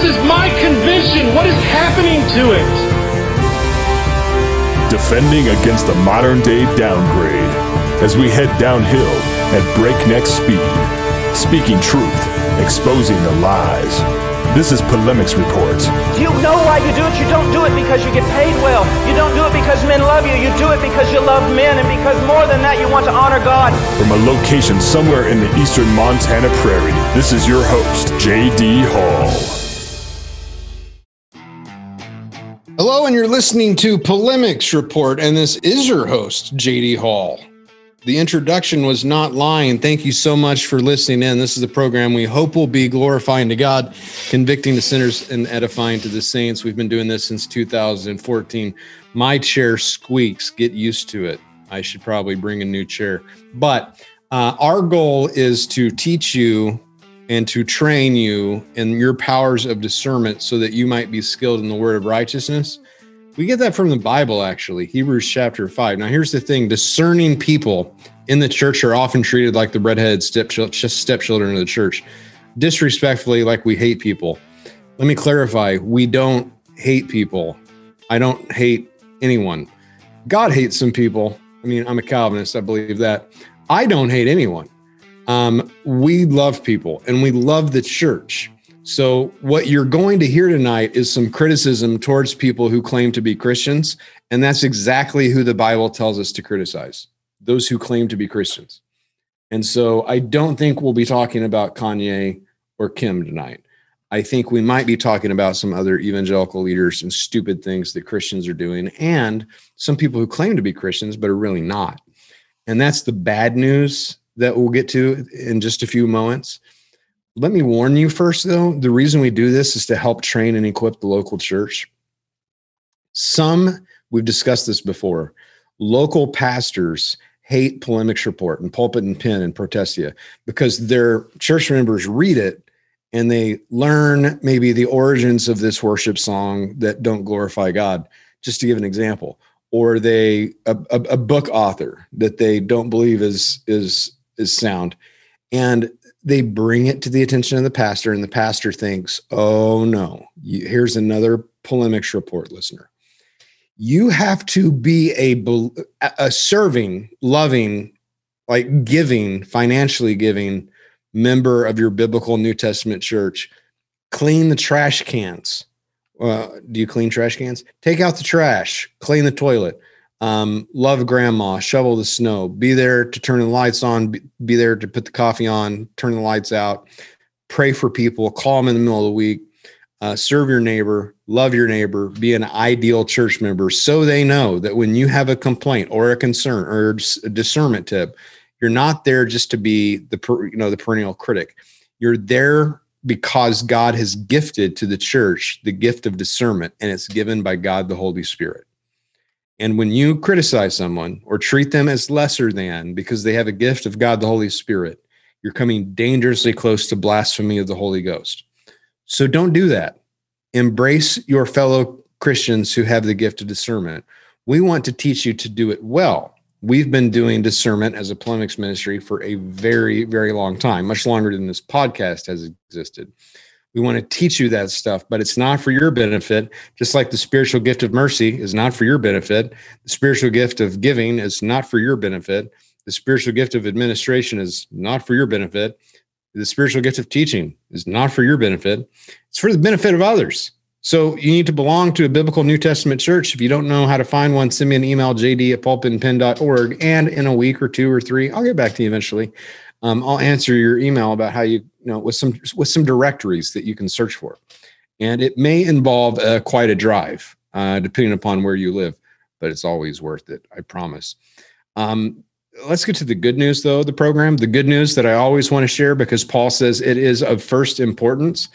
This is my conviction. What is happening to it? Defending against the modern day downgrade as we head downhill at breakneck speed, speaking truth, exposing the lies. This is Polemics Reports. Do you know why you do it. You don't do it because you get paid well. You don't do it because men love you. You do it because you love men, and because more than that, you want to honor God. From a location somewhere in the eastern Montana prairie, this is your host, J.D. Hall. Hello, and you're listening to Polemics Report, and this is your host, JD Hall. The introduction was not lying. Thank you so much for listening in. This is a program we hope will be glorifying to God, convicting the sinners, and edifying to the saints. We've been doing this since 2014. My chair squeaks. Get used to it. I should probably bring a new chair. But uh, our goal is to teach you and to train you in your powers of discernment so that you might be skilled in the word of righteousness we get that from the Bible, actually, Hebrews chapter 5. Now, here's the thing discerning people in the church are often treated like the redheaded stepchildren of the church, disrespectfully, like we hate people. Let me clarify we don't hate people. I don't hate anyone. God hates some people. I mean, I'm a Calvinist, I believe that. I don't hate anyone. Um, we love people and we love the church. So, what you're going to hear tonight is some criticism towards people who claim to be Christians. And that's exactly who the Bible tells us to criticize those who claim to be Christians. And so, I don't think we'll be talking about Kanye or Kim tonight. I think we might be talking about some other evangelical leaders and stupid things that Christians are doing, and some people who claim to be Christians but are really not. And that's the bad news that we'll get to in just a few moments. Let me warn you first, though. The reason we do this is to help train and equip the local church. Some, we've discussed this before, local pastors hate polemics report and pulpit and pen and protestia because their church members read it and they learn maybe the origins of this worship song that don't glorify God. Just to give an example, or they a, a, a book author that they don't believe is is is sound, and they bring it to the attention of the pastor, and the pastor thinks, oh no, you, here's another polemics report listener. You have to be a, a serving, loving, like giving, financially giving member of your biblical New Testament church. Clean the trash cans. Uh, do you clean trash cans? Take out the trash, clean the toilet, um, love grandma, shovel the snow, be there to turn the lights on, be, there to put the coffee on, turn the lights out, pray for people, call them in the middle of the week, uh, serve your neighbor, love your neighbor, be an ideal church member so they know that when you have a complaint or a concern or a discernment tip, you're not there just to be the you know the perennial critic. You're there because God has gifted to the church the gift of discernment and it's given by God the Holy Spirit. And when you criticize someone or treat them as lesser than because they have a gift of God the Holy Spirit, you're coming dangerously close to blasphemy of the Holy Ghost. So don't do that. Embrace your fellow Christians who have the gift of discernment. We want to teach you to do it well. We've been doing discernment as a polemics ministry for a very, very long time, much longer than this podcast has existed. We want to teach you that stuff, but it's not for your benefit. Just like the spiritual gift of mercy is not for your benefit, the spiritual gift of giving is not for your benefit, the spiritual gift of administration is not for your benefit, the spiritual gift of teaching is not for your benefit. It's for the benefit of others. So you need to belong to a biblical New Testament church. If you don't know how to find one, send me an email, jd at pulpitandpen.org. And in a week or two or three, I'll get back to you eventually um, I'll answer your email about how you, you know, with some with some directories that you can search for, and it may involve uh, quite a drive, uh, depending upon where you live, but it's always worth it. I promise. Um, let's get to the good news, though. The program, the good news that I always want to share because Paul says it is of first importance,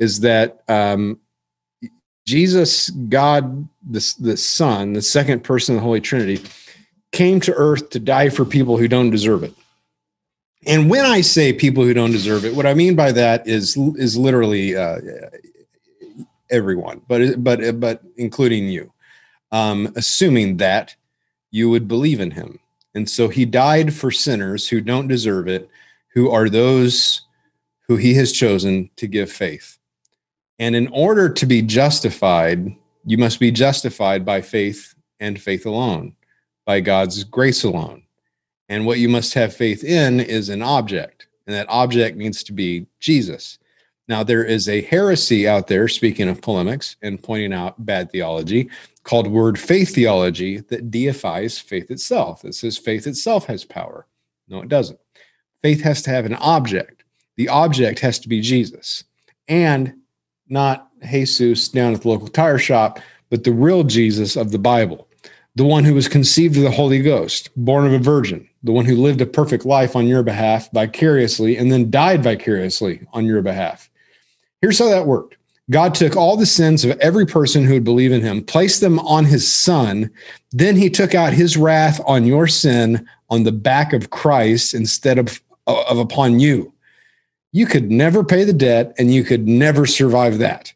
is that um, Jesus, God, the the Son, the second person of the Holy Trinity, came to earth to die for people who don't deserve it and when I say people who don't deserve it, what I mean by that is is literally uh, everyone, but but but including you, um, assuming that you would believe in him. And so he died for sinners who don't deserve it, who are those who he has chosen to give faith. And in order to be justified, you must be justified by faith and faith alone, by God's grace alone. And what you must have faith in is an object, and that object needs to be Jesus. Now, there is a heresy out there, speaking of polemics and pointing out bad theology, called word faith theology that deifies faith itself. It says faith itself has power. No, it doesn't. Faith has to have an object. The object has to be Jesus and not Jesus down at the local tire shop, but the real Jesus of the Bible, the one who was conceived of the Holy Ghost, born of a virgin, the one who lived a perfect life on your behalf vicariously and then died vicariously on your behalf. Here's how that worked God took all the sins of every person who would believe in him, placed them on his son. Then he took out his wrath on your sin on the back of Christ instead of, of upon you. You could never pay the debt and you could never survive that.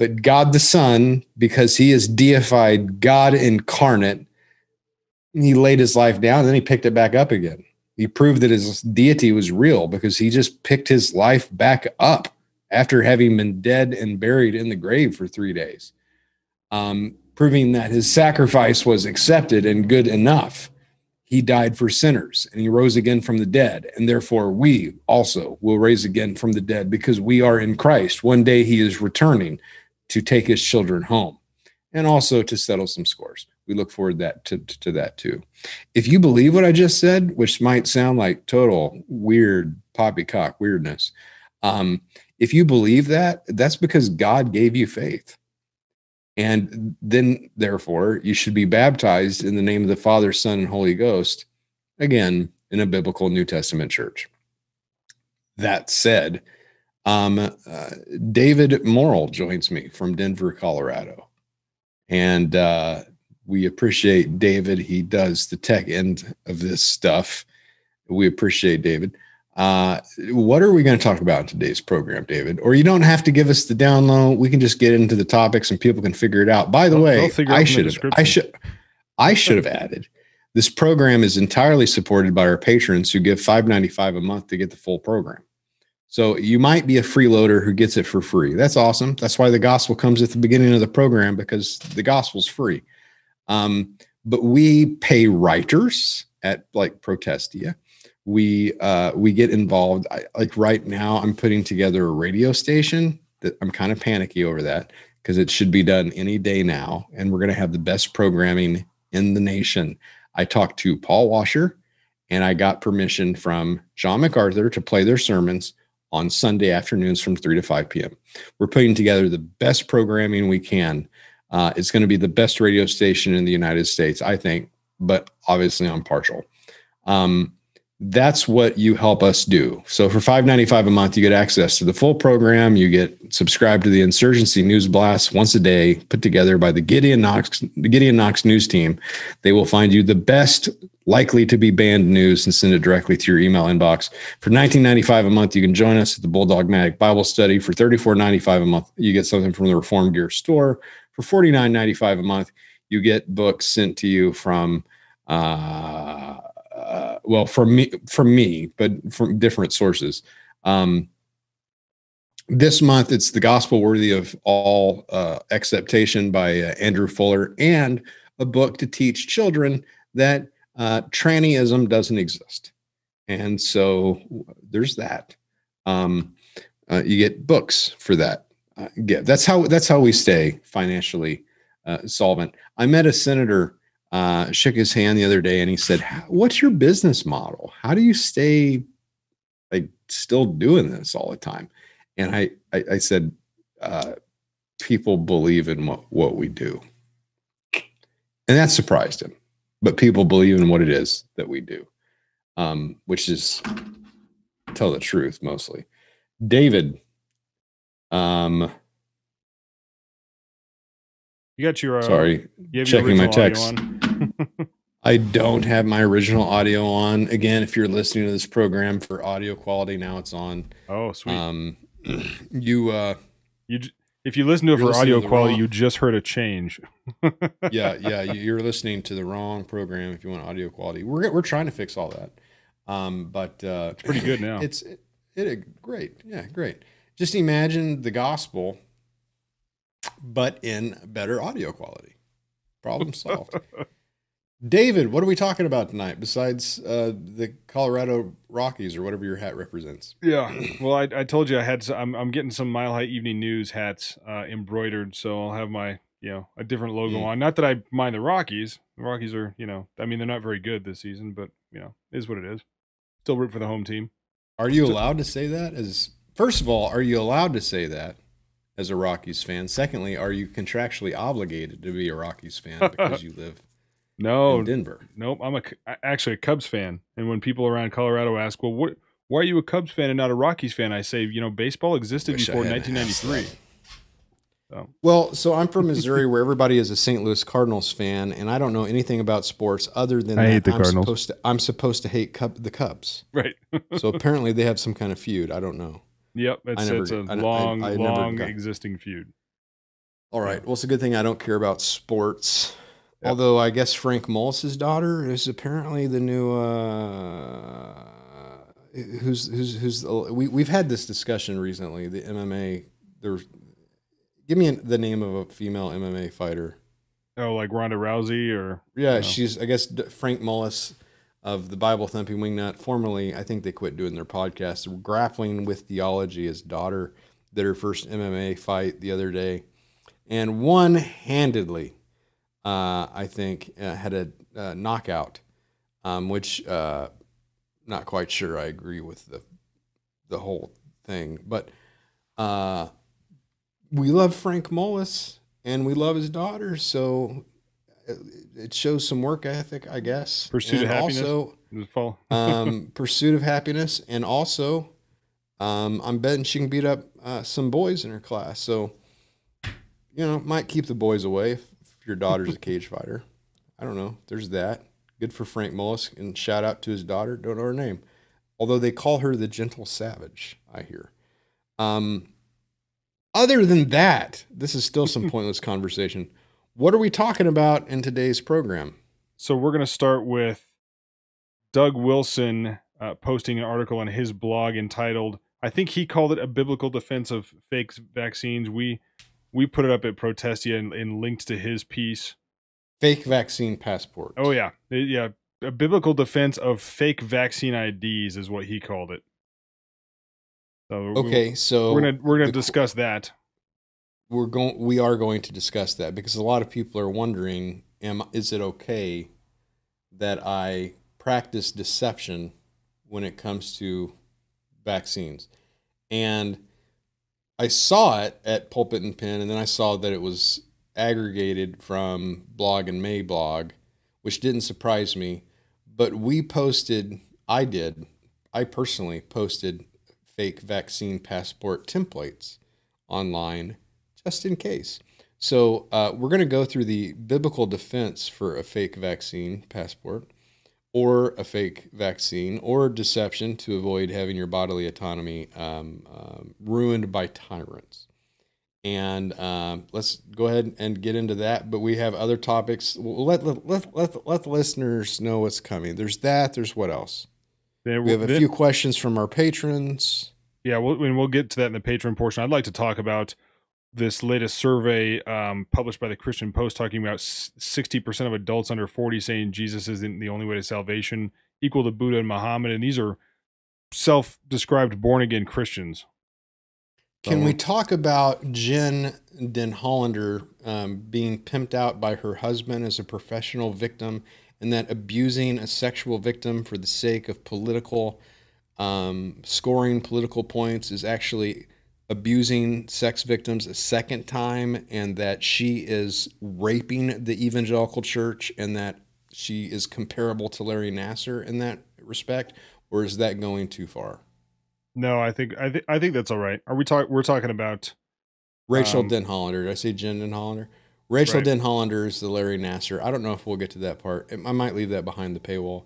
But God the Son, because he is deified, God incarnate, he laid his life down and then he picked it back up again. He proved that his deity was real because he just picked his life back up after having been dead and buried in the grave for three days, um, proving that his sacrifice was accepted and good enough. He died for sinners and he rose again from the dead. And therefore, we also will raise again from the dead because we are in Christ. One day he is returning to take his children home and also to settle some scores. We look forward that to, to that too. If you believe what I just said, which might sound like total weird poppycock weirdness, um, if you believe that, that's because God gave you faith. And then, therefore, you should be baptized in the name of the Father, Son, and Holy Ghost, again, in a biblical New Testament church. That said, um, uh, David Morrill joins me from Denver, Colorado. And uh, we appreciate David. He does the tech end of this stuff. We appreciate David. Uh, what are we going to talk about in today's program, David? Or you don't have to give us the download. We can just get into the topics and people can figure it out. By the way, they'll I should have I should I should have added this program is entirely supported by our patrons who give five ninety five a month to get the full program. So you might be a freeloader who gets it for free. That's awesome. That's why the gospel comes at the beginning of the program because the gospel's free. Um, but we pay writers at like Protestia we uh, we get involved. I, like right now, I'm putting together a radio station that I'm kind of panicky over that because it should be done any day now, and we're going to have the best programming in the nation. I talked to Paul Washer, and I got permission from John MacArthur to play their sermons on Sunday afternoons from 3 to 5 p.m. We're putting together the best programming we can. Uh, it's going to be the best radio station in the United States, I think, but obviously I'm partial. Um, that's what you help us do. So for 5.95 a month, you get access to the full program. You get subscribed to the Insurgency News Blast once a day, put together by the Gideon Knox, the Gideon Knox News Team. They will find you the best likely to be banned news and send it directly to your email inbox. For 19.95 a month, you can join us at the Bulldogmatic Bible Study. For 34.95 a month, you get something from the Reform Gear store. For 49.95 a month, you get books sent to you from. Uh, uh, well, for me, from me, but from different sources. Um, this month, it's the gospel worthy of all uh, acceptation by uh, Andrew Fuller, and a book to teach children that uh, trannyism doesn't exist. And so there's that. Um, uh, you get books for that. Uh, yeah, that's how that's how we stay financially uh, solvent. I met a senator uh, shook his hand the other day and he said, "What's your business model? How do you stay like still doing this all the time?" And I I, I said, uh, "People believe in what what we do," and that surprised him. But people believe in what it is that we do, um, which is tell the truth mostly. David, um, you got your uh, sorry, you checking my text. I don't have my original audio on. Again, if you're listening to this program for audio quality, now it's on. Oh, sweet. Um, you uh, you if you listen to it for audio quality, wrong... you just heard a change. yeah, yeah, you're listening to the wrong program if you want audio quality. We're we're trying to fix all that. Um, but uh, it's pretty good now. It's it, it great, yeah, great Just imagine the gospel, but in better audio quality. Problem solved. David, what are we talking about tonight besides uh, the Colorado Rockies or whatever your hat represents? Yeah, well, I, I told you I had. I'm, I'm getting some Mile High Evening News hats uh, embroidered, so I'll have my you know a different logo mm. on. Not that I mind the Rockies. The Rockies are you know I mean they're not very good this season, but you know is what it is. Still root for the home team. Are you allowed to say that? As first of all, are you allowed to say that as a Rockies fan? Secondly, are you contractually obligated to be a Rockies fan because you live? No, in Denver. Nope. I'm a actually a Cubs fan, and when people around Colorado ask, "Well, what? Why are you a Cubs fan and not a Rockies fan?" I say, you know, baseball existed before 1993. So. Well, so I'm from Missouri, where everybody is a St. Louis Cardinals fan, and I don't know anything about sports other than I that hate the I'm Cardinals. supposed to. I'm supposed to hate Cub, the Cubs. Right. so apparently they have some kind of feud. I don't know. Yep, it's, never, it's a I, long, I, I long got... existing feud. All right. Well, it's a good thing I don't care about sports. Yep. Although I guess Frank Mullis's daughter is apparently the new. Uh, who's who's who's we we've had this discussion recently. The MMA there's Give me the name of a female MMA fighter. Oh, like Ronda Rousey or yeah, you know. she's I guess Frank Mullis of the Bible thumping wingnut. Formerly, I think they quit doing their podcast. Grappling with theology. His daughter did her first MMA fight the other day, and one handedly, uh, I think, uh, had a uh, knockout, um, which uh, not quite sure I agree with the the whole thing, but uh, we love Frank Mullis and we love his daughter, so it shows some work ethic, I guess. Pursuit and of happiness. Also, um, pursuit of happiness, and also, um, I'm betting she can beat up uh, some boys in her class. So, you know, might keep the boys away if your daughter's a cage fighter. I don't know. There's that. Good for Frank Mullis, and shout out to his daughter. Don't know her name, although they call her the gentle savage. I hear. Um, other than that, this is still some pointless conversation. What are we talking about in today's program? So we're going to start with Doug Wilson uh, posting an article on his blog entitled, I think he called it a biblical defense of fake vaccines. We we put it up at Protestia and, and linked to his piece. Fake vaccine passport. Oh yeah, yeah. A biblical defense of fake vaccine IDs is what he called it. So okay, so we're gonna we're gonna discuss that. We're going we are going to discuss that because a lot of people are wondering, am is it okay that I practice deception when it comes to vaccines? And I saw it at Pulpit and Pen, and then I saw that it was aggregated from Blog and Mablog, which didn't surprise me. But we posted, I did, I personally posted fake vaccine passport templates online just in case. So, uh, we're going to go through the biblical defense for a fake vaccine passport or a fake vaccine or deception to avoid having your bodily autonomy um, um, ruined by tyrants. And um, let's go ahead and get into that. But we have other topics. We'll let, let, let, let, let the listeners know what's coming. There's that. There's what else? There, we have a few questions from our patrons. Yeah, we'll, and we'll get to that in the patron portion. I'd like to talk about this latest survey um, published by the Christian Post talking about 60% of adults under 40 saying Jesus isn't the only way to salvation, equal to Buddha and Muhammad. And these are self described born again Christians. Can we talk about Jen Denhollander um, being pimped out by her husband as a professional victim and that abusing a sexual victim for the sake of political um, scoring political points is actually abusing sex victims a second time and that she is raping the evangelical church and that she is comparable to Larry Nassar in that respect or is that going too far? No, I think I think I think that's all right. Are we talking we're talking about Rachel um, Denhollander. Did I say Jen Denhollander? Rachel right. Denhollander is the Larry Nassar. I don't know if we'll get to that part. I might leave that behind the paywall.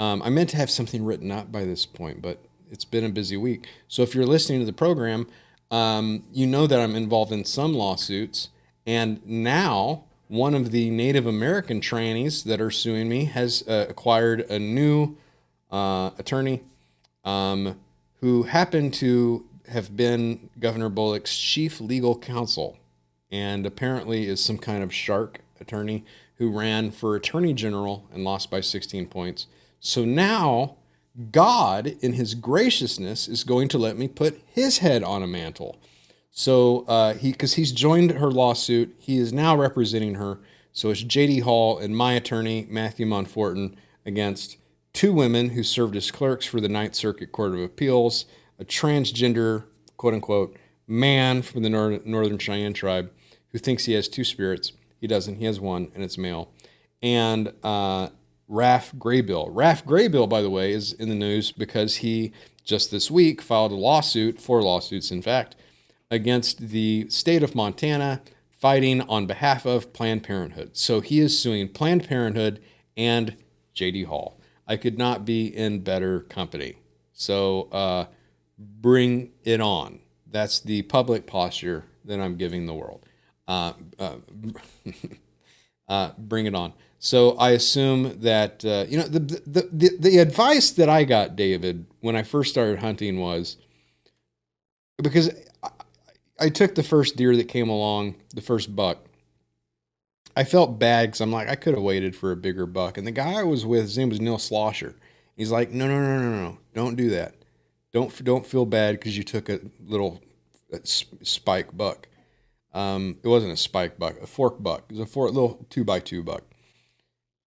Um, I meant to have something written up by this point, but it's been a busy week. So if you're listening to the program, um, you know that I'm involved in some lawsuits. And now one of the Native American trannies that are suing me has uh, acquired a new uh, attorney um, who happened to have been Governor Bullock's chief legal counsel and apparently is some kind of shark attorney who ran for attorney general and lost by 16 points. So now God, in his graciousness, is going to let me put his head on a mantle. So uh, he, because he's joined her lawsuit, he is now representing her. So it's J.D. Hall and my attorney Matthew Monforton against two women who served as clerks for the Ninth Circuit Court of Appeals, a transgender, quote unquote, man from the Nor- Northern Cheyenne tribe who thinks he has two spirits. He doesn't. He has one, and it's male. And uh, Raph Graybill. Raph Graybill, by the way, is in the news because he just this week filed a lawsuit, four lawsuits, in fact, against the state of Montana, fighting on behalf of Planned Parenthood. So he is suing Planned Parenthood and J.D. Hall. I could not be in better company. So uh, bring it on. That's the public posture that I'm giving the world. Uh, uh, uh, bring it on. So I assume that uh, you know the, the the the advice that I got, David, when I first started hunting was because I, I took the first deer that came along, the first buck. I felt bad because I'm like I could have waited for a bigger buck, and the guy I was with, his name was Neil Slosher. He's like, no, no, no, no, no, don't do that. Don't don't feel bad because you took a little spike buck. Um, it wasn't a spike buck, a fork buck. It was a fork, little two by two buck.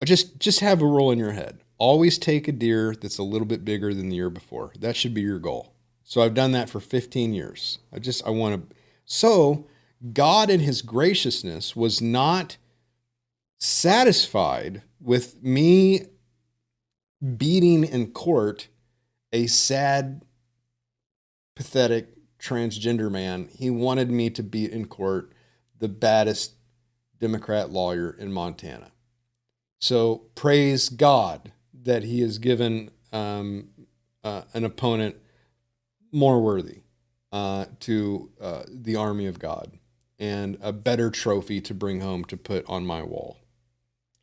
Just just have a rule in your head. Always take a deer that's a little bit bigger than the year before. That should be your goal. So I've done that for 15 years. I just I want to. So God in His graciousness was not satisfied with me beating in court a sad, pathetic transgender man. He wanted me to beat in court the baddest Democrat lawyer in Montana. So praise God that he has given um, uh, an opponent more worthy uh, to uh, the army of God and a better trophy to bring home to put on my wall.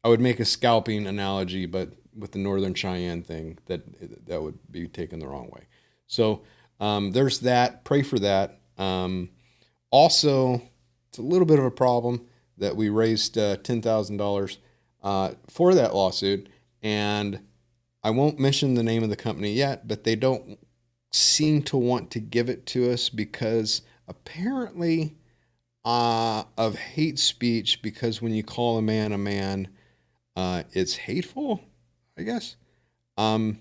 I would make a scalping analogy, but with the Northern Cheyenne thing, that that would be taken the wrong way. So um, there's that. Pray for that. Um, also, it's a little bit of a problem that we raised uh, ten thousand dollars uh, for that lawsuit, and I won't mention the name of the company yet, but they don't seem to want to give it to us because apparently uh, of hate speech. Because when you call a man a man, uh, it's hateful. I guess. Um,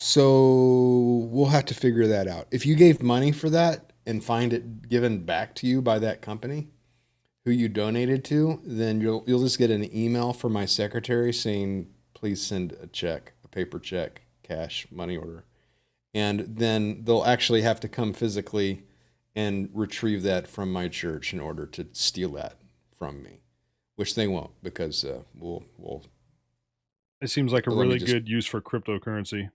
so we'll have to figure that out. If you gave money for that and find it given back to you by that company who you donated to, then you'll you'll just get an email from my secretary saying please send a check, a paper check, cash, money order. And then they'll actually have to come physically and retrieve that from my church in order to steal that from me, which they won't because uh, we'll we'll. It seems like a really just, good use for cryptocurrency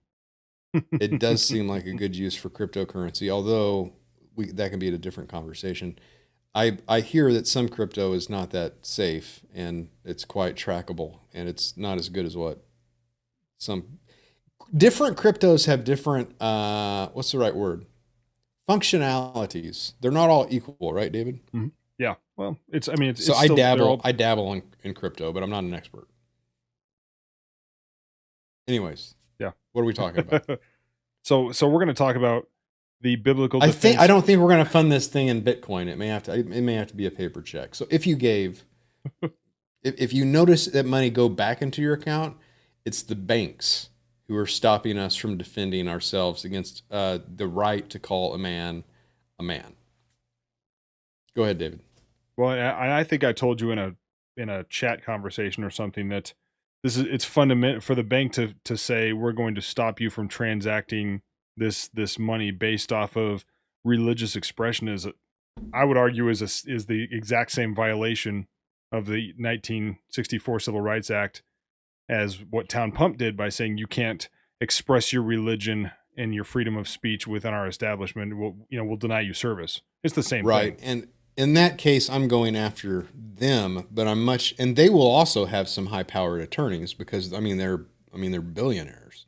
it does seem like a good use for cryptocurrency, although we, that can be a different conversation. I, I hear that some crypto is not that safe and it's quite trackable and it's not as good as what some different cryptos have different uh, what's the right word functionalities they're not all equal right david mm-hmm. yeah well it's i mean it's, so it's i dabble all... i dabble in, in crypto but i'm not an expert anyways yeah. What are we talking about? so so we're going to talk about the biblical. I think I don't think we're going to fund this thing in Bitcoin. It may have to. It may have to be a paper check. So if you gave, if, if you notice that money go back into your account, it's the banks who are stopping us from defending ourselves against uh, the right to call a man a man. Go ahead, David. Well, I, I think I told you in a in a chat conversation or something that this is it's fundamental for the bank to to say we're going to stop you from transacting this this money based off of religious expression is I would argue is a, is the exact same violation of the 1964 Civil Rights Act as what Town Pump did by saying you can't express your religion and your freedom of speech within our establishment. We'll you know we'll deny you service. It's the same right. Thing. And in that case, I'm going after them, but I'm much, and they will also have some high-powered attorneys because I mean they're, I mean they're billionaires.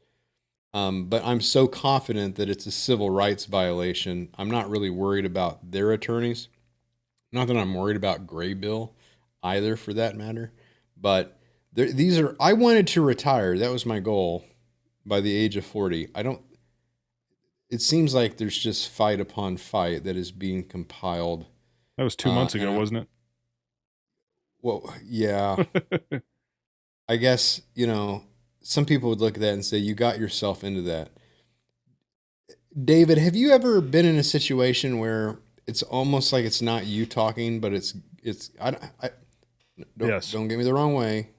Um, but I'm so confident that it's a civil rights violation. I'm not really worried about their attorneys. Not that I'm worried about Graybill either, for that matter. But there, these are. I wanted to retire. That was my goal by the age of 40. I don't. It seems like there's just fight upon fight that is being compiled. That was two Uh, months ago, I- wasn't it? Well, yeah. I guess, you know, some people would look at that and say, you got yourself into that. David, have you ever been in a situation where it's almost like it's not you talking, but it's, it's, I, don't- I don't, Yes. don't get me the wrong way.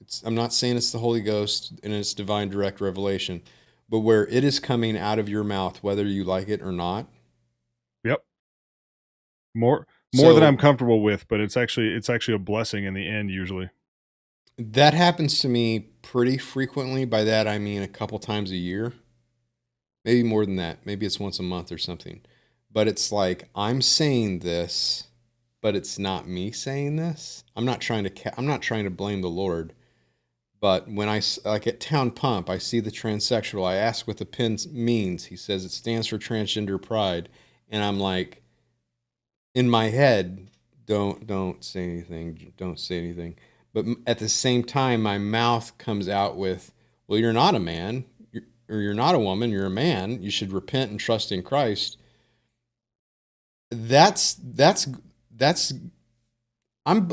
It's, I'm not saying it's the Holy Ghost and it's divine direct revelation, but where it is coming out of your mouth, whether you like it or not. Yep. More more than I'm comfortable with, but it's actually it's actually a blessing in the end usually. That happens to me pretty frequently. By that, I mean a couple times a year. Maybe more than that. Maybe it's once a month or something. But it's like I'm saying this, but it's not me saying this. I'm not trying to ca- I'm not trying to blame the Lord. But when I, like at Town Pump, I see the transsexual. I ask what the pin means. He says it stands for transgender pride, and I'm like, in my head, don't don't say anything. Don't say anything but at the same time my mouth comes out with well you're not a man. You're, or you're not a woman. You're a man. You should repent and trust in christ. That's that's that's i'm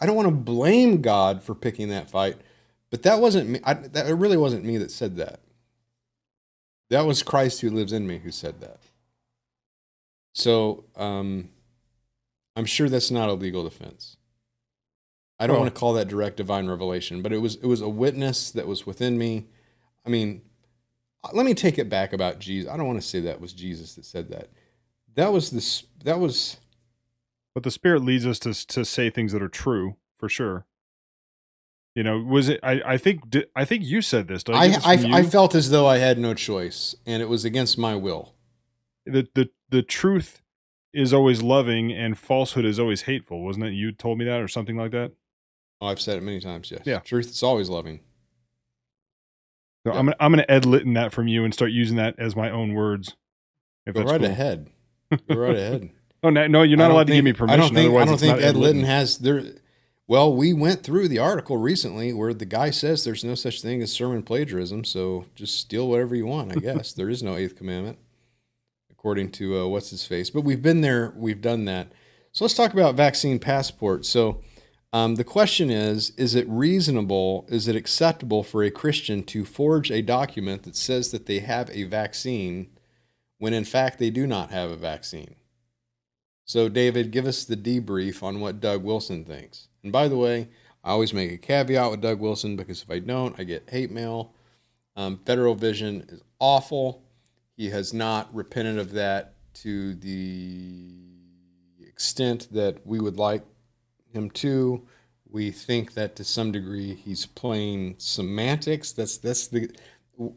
i don't want to blame god for picking that fight but that wasn't me I, that it really wasn't me that said that. That was christ who lives in me who said that. So um i'm sure that's not a legal defense I don't Well- want to call that direct divine revelation, but it was it was a witness that was within me. I mean, uh, let me take it back about Jesus. I don't want to say that was Jesus that said that. That was this. That was But the spirit leads us to to say things that are true for sure. You know, was it? I I think di- I think you said this. Did I, I this I, I felt as though I had no choice, and it was against my will. the the the truth is always loving and falsehood is always hateful. Wasn't it? You told me that or something like that. Oh, I've said it many times. Yes. Yeah. Truth is always loving. So Yeah. I'm gonna I'm gonna Ed Litton that from you and start using that as my own words. If Go that's right cool. ahead. Go right ahead. Oh no, no, you're not allowed to give me permission. I don't think, I don't think not Ed Litton has there. Well, we went through the article recently where the guy says there's no such thing as sermon plagiarism. So just steal whatever you want. I guess there is no eighth commandment, according to uh, what's his face. But we've been there. We've done that. So let's talk about vaccine passports. So um, the question is: Is it reasonable? Is it acceptable for a Christian to forge a document that says that they have a vaccine when in fact they do not have a vaccine? So, David, give us the debrief on what Doug Wilson thinks. And by the way, I always make a caveat with Doug Wilson because if I don't, I get hate mail. Um, Federal Vision is awful. He has not repented of that to the extent that we would like him to. We think that to some degree he's playing semantics. That's that's the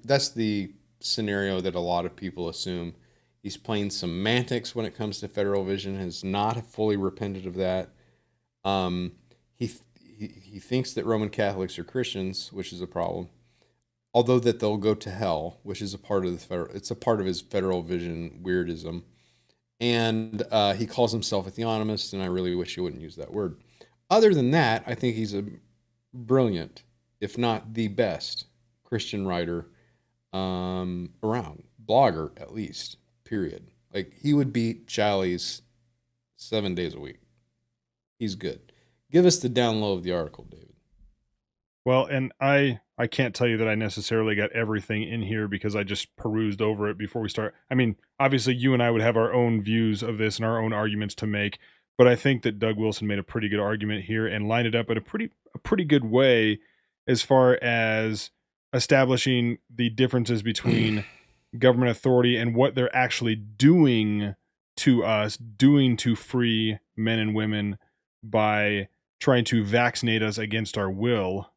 that's the scenario that a lot of people assume. He's playing semantics when it comes to federal vision. Has not fully repented of that. Um, he, he he thinks that Roman Catholics are Christians, which is a problem. Although that they'll go to hell, which is a part of the federal. It's a part of his federal vision weirdism. And uh, he calls himself a theonomist, and I really wish he wouldn't use that word. Other than that, I think he's a brilliant, if not the best, Christian writer um, around, blogger at least. Period. Like he would beat Challies seven days a week. He's good. Give us the down low of the article, David. Well, and I I can't tell you that I necessarily got everything in here because I just perused over it before we start. I mean, obviously you and I would have our own views of this and our own arguments to make, but I think that Doug Wilson made a pretty good argument here and lined it up in a pretty a pretty good way as far as establishing the differences between government authority and what they're actually doing to us, doing to free men and women by trying to vaccinate us against our will.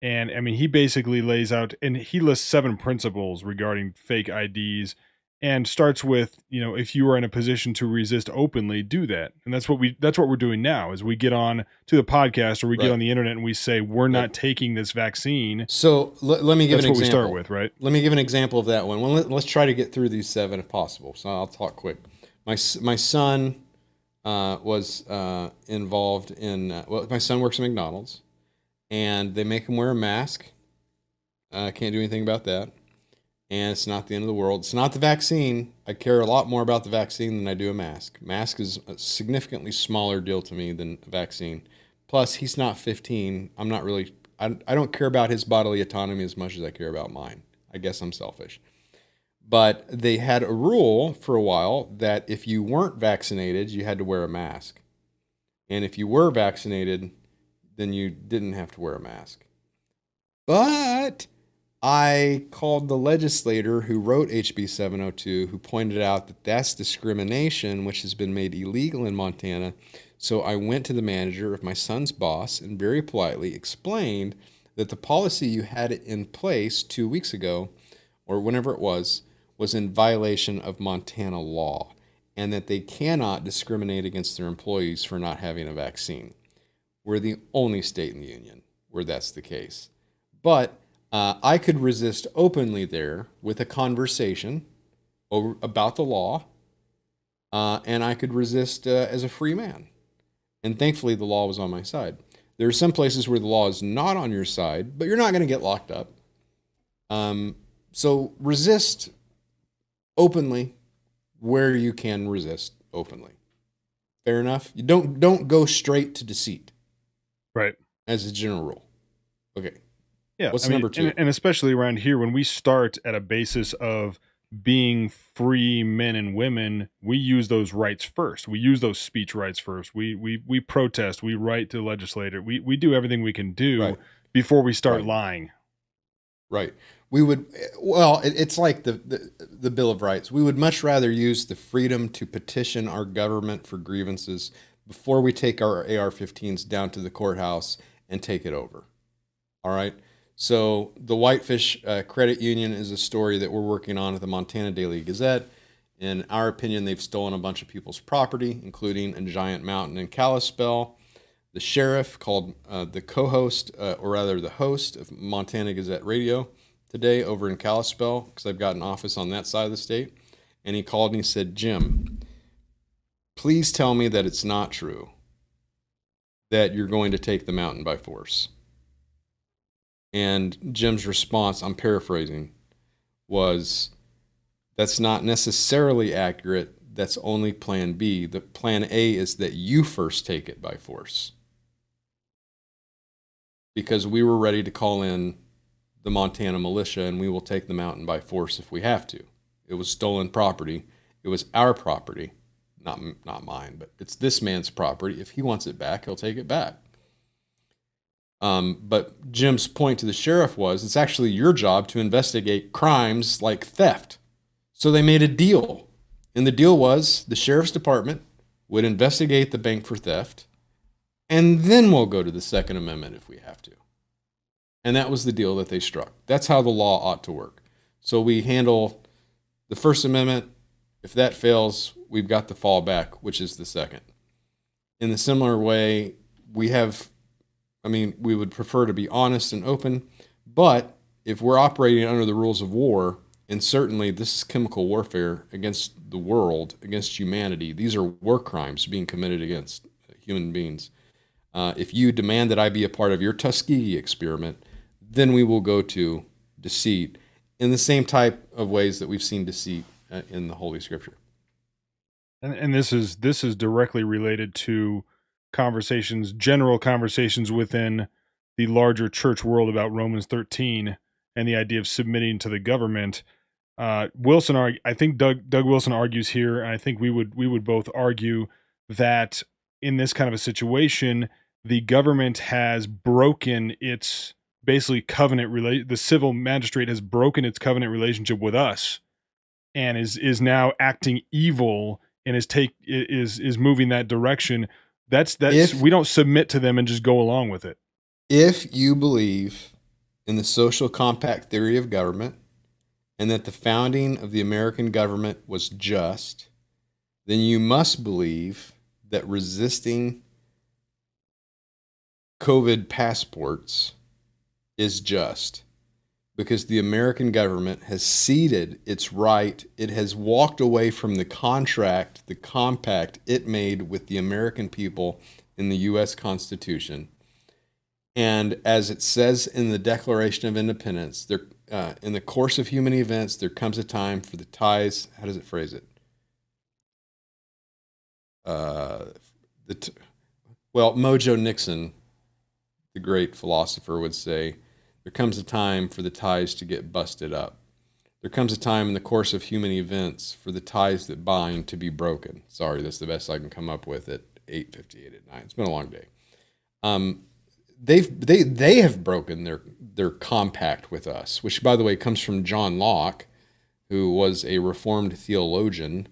And I mean, he basically lays out and he lists seven principles regarding fake IDs and starts with you know if you are in a position to resist openly do that and that's what we that's what we're doing now is we get on to the podcast or we Right. get on the internet and we say we're not taking this vaccine So let, let me give that's an what example. we start with right Let me give an example of that one. Well, let, us try to get through these seven if possible. So I'll talk quick. My my son uh, was uh, involved in. Uh, well, my son works at McDonald's, and they make him wear a mask. I uh, can't do anything about that, and it's not the end of the world. It's not the vaccine. I care a lot more about the vaccine than I do a mask. Mask is a significantly smaller deal to me than a vaccine. Plus, he's not 15. I'm not really. I, I don't care about his bodily autonomy as much as I care about mine. I guess I'm selfish. But they had a rule for a while that if you weren't vaccinated, you had to wear a mask. And if you were vaccinated, then you didn't have to wear a mask. But I called the legislator who wrote HB 702, who pointed out that that's discrimination, which has been made illegal in Montana. So I went to the manager of my son's boss and very politely explained that the policy you had in place two weeks ago, or whenever it was, was in violation of Montana law, and that they cannot discriminate against their employees for not having a vaccine. We're the only state in the union where that's the case. But uh, I could resist openly there with a conversation over, about the law, uh, and I could resist uh, as a free man. And thankfully, the law was on my side. There are some places where the law is not on your side, but you're not going to get locked up. Um, so resist openly where you can resist openly. Fair enough. You don't don't go straight to deceit right as a general rule. Okay. Yeah What's I mean, number two? and, and especially around here when we start at a basis of being free men and women we use those rights first we use those speech rights first we we we protest we write to the legislator we we do everything we can do Right. before we start Right. lying Right. We would well, it, it's like the, the the Bill of Rights. We would much rather use the freedom to petition our government for grievances before we take our AR-15s down to the courthouse and take it over. All right. So the Whitefish uh, Credit Union is a story that we're working on at the Montana Daily Gazette. In our opinion, they've stolen a bunch of people's property, including a giant mountain in Kalispell. The sheriff called uh, the co-host, uh, or rather the host of Montana Gazette Radio today over in Kalispell, because I've got an office on that side of the state. And he called me and he said, Jim, please tell me that it's not true that you're going to take the mountain by force. And Jim's response, I'm paraphrasing, was that's not necessarily accurate. That's only plan B. The plan A is that you first take it by force. Because we were ready to call in the Montana militia and we will take the mountain by force if we have to. It was stolen property. It was our property, not not mine, but it's this man's property. If he wants it back, he'll take it back. Um, but Jim's point to the sheriff was it's actually your job to investigate crimes like theft. So they made a deal. And the deal was the sheriff's department would investigate the bank for theft, and then we'll go to the Second Amendment if we have to. And that was the deal that they struck. That's how the law ought to work. So we handle the First Amendment. If that fails, we've got the fallback, which is the second. In a similar way, we have, I mean, we would prefer to be honest and open, but if we're operating under the rules of war, and certainly this is chemical warfare against the world, against humanity, these are war crimes being committed against human beings. Uh, if you demand that I be a part of your Tuskegee experiment, then we will go to deceit in the same type of ways that we've seen deceit uh, in the Holy Scripture. and, and this is this is directly related to conversations general conversations within the larger church world about romans 13 and the idea of submitting to the government. Uh, wilson arg- i think doug doug wilson argues here and i think we would we would both argue that in this kind of a situation the government has broken its basically covenant relate the civil magistrate has broken its covenant relationship with us and is is now acting evil and is take is is moving that direction that's that's If- we don't submit to them and just go along with it. If you believe in the social compact theory of government and that the founding of the American government was just, then you must believe that resisting COVID passports is just because the American government has ceded its right. It has walked away from the contract, the compact it made with the American people in the U.S. Constitution. And as it says in the Declaration of Independence, there, uh, in the course of human events, there comes a time for the ties. How does it phrase it? Uh, the t- well, Mojo Nixon, the great philosopher, would say there comes a time for the ties to get busted up. There comes a time in the course of human events for the ties that bind to be broken. Sorry, that's the best I can come up with at 8:58 at night. It's been a long day. Um, they've they they have broken their their compact with us, which by the way comes from John Locke, who was a reformed theologian.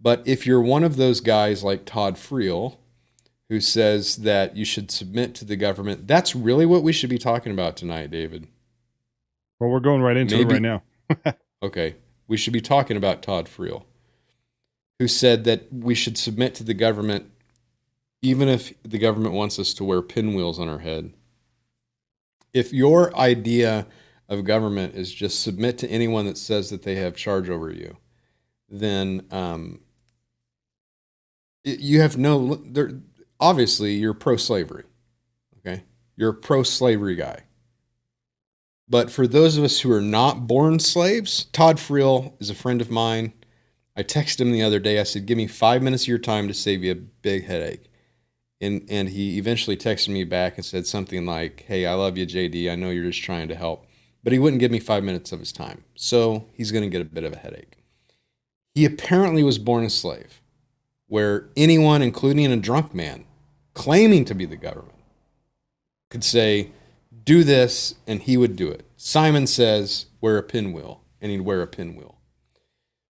But if you're one of those guys like Todd Friel, who says that you should submit to the government. That's really what we should be talking about tonight, David. Well, we're going right into Maybe, it right now. okay. We should be talking about Todd Friel, who said that we should submit to the government even if the government wants us to wear pinwheels on our head. If your idea of government is just submit to anyone that says that they have charge over you, then um, you have no there obviously you're pro slavery. Okay. You're a pro slavery guy. But for those of us who are not born slaves, Todd Friel is a friend of mine. I texted him the other day. I said, Give me five minutes of your time to save you a big headache. And, and he eventually texted me back and said something like, Hey, I love you, JD. I know you're just trying to help. But he wouldn't give me five minutes of his time. So he's going to get a bit of a headache. He apparently was born a slave, where anyone, including a drunk man, claiming to be the government could say, do this, and he would do it. Simon says, wear a pinwheel, and he'd wear a pinwheel.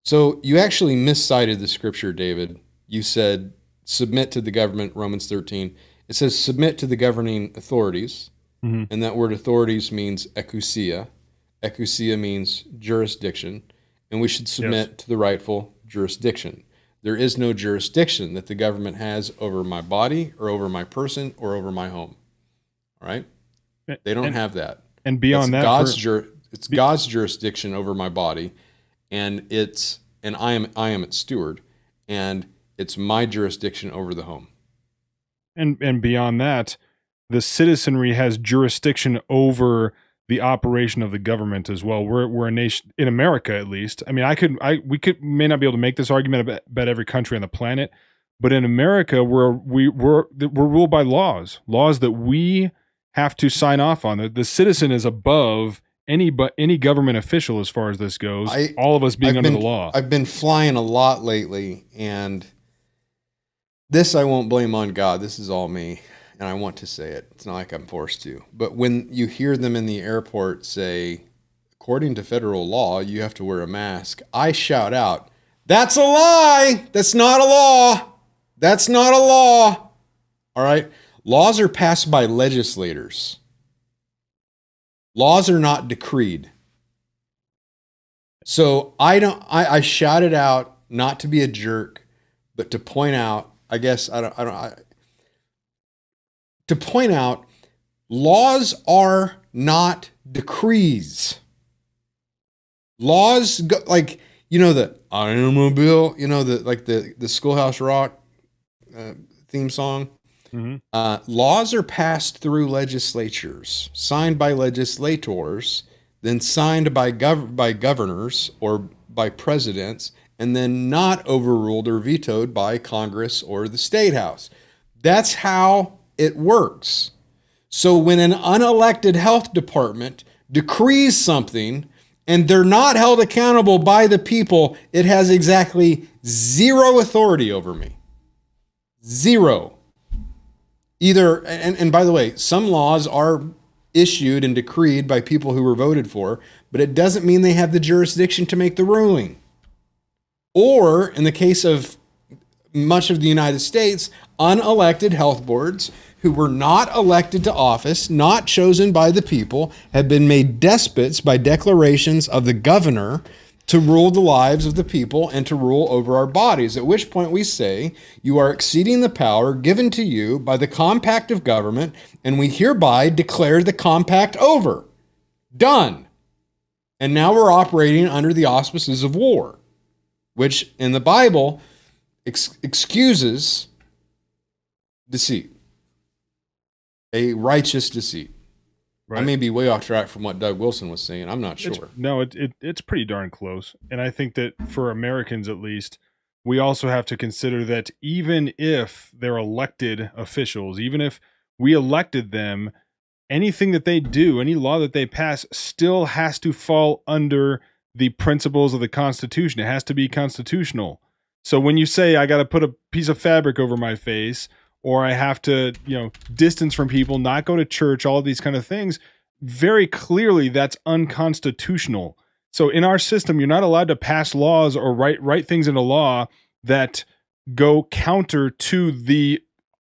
So you actually miscited the scripture, David. You said, submit to the government, Romans 13. It says, submit to the governing authorities. Mm-hmm. And that word authorities means exousia. Exousia means jurisdiction. And we should submit yes. to the rightful jurisdiction. There is no jurisdiction that the government has over my body or over my person or over my home. All right? They don't and, have that. And beyond That's that, God's for, jur- it's be, God's jurisdiction over my body, and it's and I am I am its steward, and it's my jurisdiction over the home. And and beyond that, the citizenry has jurisdiction over the operation of the government as well. We're we're a nation in America at least. I mean, I could I we could may not be able to make this argument about, about every country on the planet, but in America, we're we we're we're ruled by laws, laws that we have to sign off on. The, the citizen is above any but any government official as far as this goes. I, all of us being I've under been, the law. I've been flying a lot lately, and this I won't blame on God. This is all me and I want to say it. It's not like I'm forced to. But when you hear them in the airport say, according to federal law, you have to wear a mask, I shout out, That's a lie! That's not a law! That's not a law! All right? Laws are passed by legislators, laws are not decreed. So I don't I, I shouted out not to be a jerk, but to point out, I guess I don't I don't I, to point out laws are not decrees. Laws go, like you know the automobile, you know the like the the Schoolhouse Rock uh, theme song. Mm-hmm. Uh, laws are passed through legislatures, signed by legislators, then signed by gov- by governors or by presidents, and then not overruled or vetoed by Congress or the state house. That's how it works. So when an unelected health department decrees something and they're not held accountable by the people, it has exactly zero authority over me. Zero. Either, and, and by the way, some laws are issued and decreed by people who were voted for, but it doesn't mean they have the jurisdiction to make the ruling. Or, in the case of much of the United States, unelected health boards who were not elected to office, not chosen by the people, have been made despots by declarations of the governor to rule the lives of the people and to rule over our bodies. At which point we say, You are exceeding the power given to you by the compact of government, and we hereby declare the compact over. Done. And now we're operating under the auspices of war, which in the Bible ex- excuses deceit, a righteous deceit. I may be way off track from what Doug Wilson was saying. I'm not sure. It's, no, it, it it's pretty darn close. And I think that for Americans at least, we also have to consider that even if they're elected officials, even if we elected them, anything that they do, any law that they pass still has to fall under the principles of the Constitution. It has to be constitutional. So when you say I got to put a piece of fabric over my face or I have to, you know, distance from people, not go to church, all these kind of things, very clearly that's unconstitutional. So in our system, you're not allowed to pass laws or write write things into law that go counter to the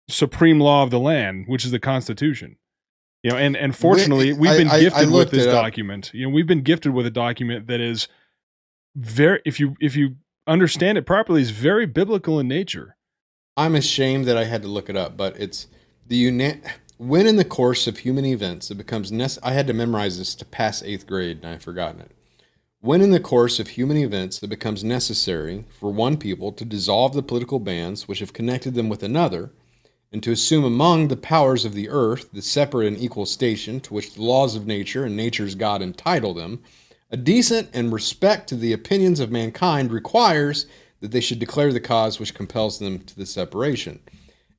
supreme law of the land, which is the Constitution. You know, and and fortunately, we've been I, gifted I, I with this document. You know, we've been gifted with a document that is very if you if you understand it properly, is very biblical in nature. I'm ashamed that I had to look it up, but it's the unit when in the course of human events it becomes necessary. I had to memorize this to pass eighth grade, and I've forgotten it. When in the course of human events it becomes necessary for one people to dissolve the political bands which have connected them with another, and to assume among the powers of the earth the separate and equal station to which the laws of nature and nature's God entitle them, a decent and respect to the opinions of mankind requires that they should declare the cause which compels them to the separation.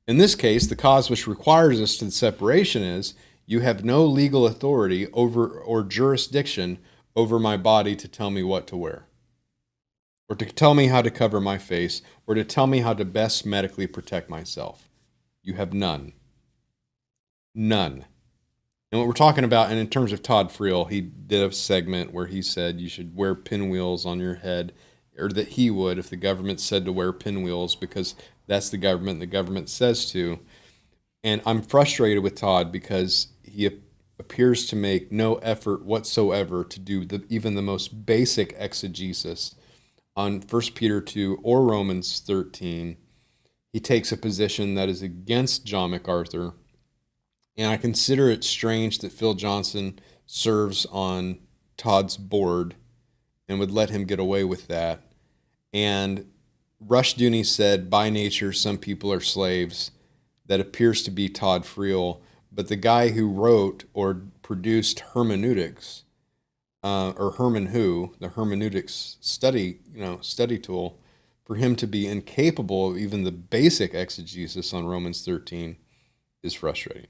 In this case, the cause which requires us to the separation is you have no legal authority over or jurisdiction over my body to tell me what to wear, or to tell me how to cover my face, or to tell me how to best medically protect myself. You have none. None. And what we're talking about, and in terms of Todd Friel, he did a segment where he said you should wear pinwheels on your head or that he would if the government said to wear pinwheels because that's the government the government says to. And I'm frustrated with Todd because he appears to make no effort whatsoever to do the, even the most basic exegesis on 1 Peter 2 or Romans 13. He takes a position that is against John MacArthur. And I consider it strange that Phil Johnson serves on Todd's board and would let him get away with that. And Rushdoony said, by nature, some people are slaves. That appears to be Todd Friel. But the guy who wrote or produced hermeneutics, uh, or Herman Who, the hermeneutics study, you know, study tool, for him to be incapable of even the basic exegesis on Romans 13 is frustrating.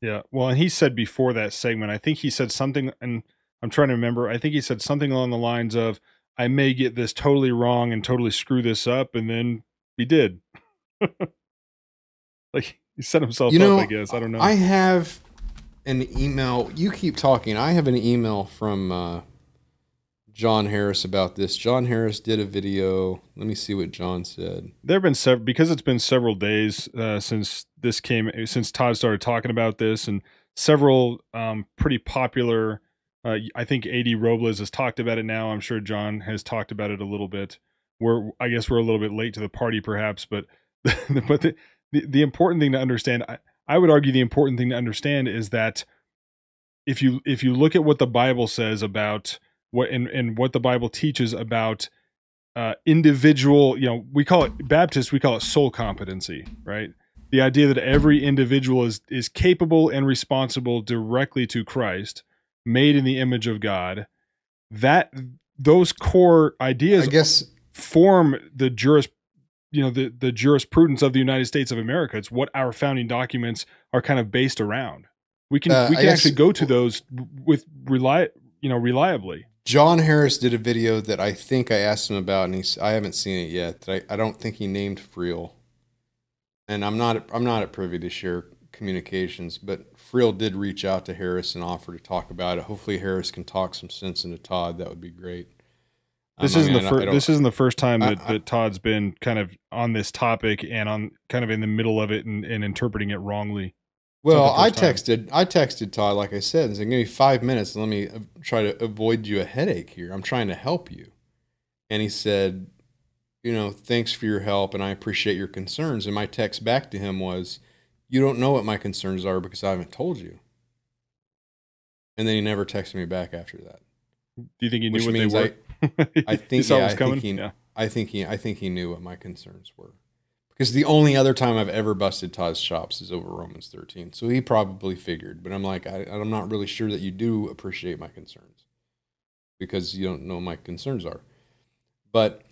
Yeah. Well, and he said before that segment, I think he said something, and I'm trying to remember, I think he said something along the lines of, I may get this totally wrong and totally screw this up, and then he did. like he set himself you know, up, I guess. I don't know. I have an email. You keep talking. I have an email from uh, John Harris about this. John Harris did a video. Let me see what John said. There have been several because it's been several days uh, since this came since Todd started talking about this, and several um, pretty popular uh, I think AD Robles has talked about it now. I'm sure John has talked about it a little bit. We're, I guess, we're a little bit late to the party, perhaps, but but the, the, the important thing to understand, I, I would argue, the important thing to understand is that if you if you look at what the Bible says about what and, and what the Bible teaches about uh, individual, you know, we call it Baptist, we call it soul competency, right? The idea that every individual is is capable and responsible directly to Christ made in the image of God, that those core ideas I guess form the juris you know the the jurisprudence of the United States of America. It's what our founding documents are kind of based around. We can uh, we can guess, actually go to those with rely you know reliably. John Harris did a video that I think I asked him about, and he's I haven't seen it yet. I, I don't think he named Friel, and I'm not I'm not at privy to share communications, but Friel did reach out to Harris and offer to talk about it. Hopefully, Harris can talk some sense into Todd. That would be great. This um, isn't I mean, the first. This isn't the first time that, I, that Todd's been kind of on this topic and on kind of in the middle of it and, and interpreting it wrongly. Well, I texted. Time. I texted Todd, like I said, and said, "Give me five minutes and let me uh, try to avoid you a headache here. I'm trying to help you." and he said, "You know, thanks for your help, and I appreciate your concerns." And my text back to him was, "You don't know what my concerns are because I haven't told you." And then he never texted me back after that. Do you think he knew Which what they were? I He think saw yeah, was I think he, yeah. I think he I think he knew what my concerns were. Because the only other time I've ever busted Todd's chops is over Romans 13. So he probably figured, but I'm like, I, I'm not really sure that you do appreciate my concerns because you don't know what my concerns are. But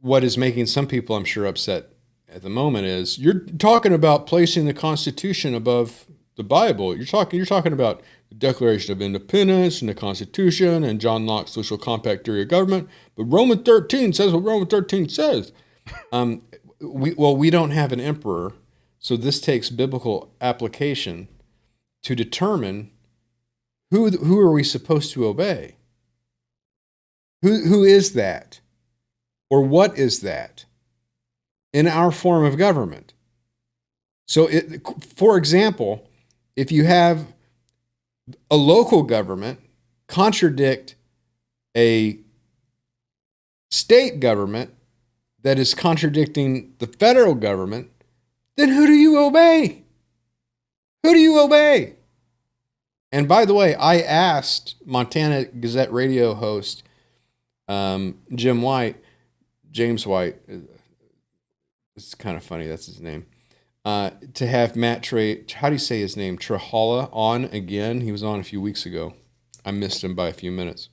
what is making some people, I'm sure, upset at the moment is you're talking about placing the Constitution above the Bible. You're talking you're talking about the Declaration of Independence and the Constitution and John Locke's social compact theory of government. But Roman 13 says what Roman 13 says. Um, we, well, we don't have an emperor, so this takes biblical application to determine who who are we supposed to obey. Who who is that, or what is that, in our form of government? So, it, for example, if you have a local government contradict a state government that is contradicting the federal government, then who do you obey? Who do you obey? And by the way, I asked Montana Gazette radio host um, Jim White, James White, it's kind of funny, that's his name, uh, to have Matt Trey, how do you say his name? Trewhella on again. He was on a few weeks ago. I missed him by a few minutes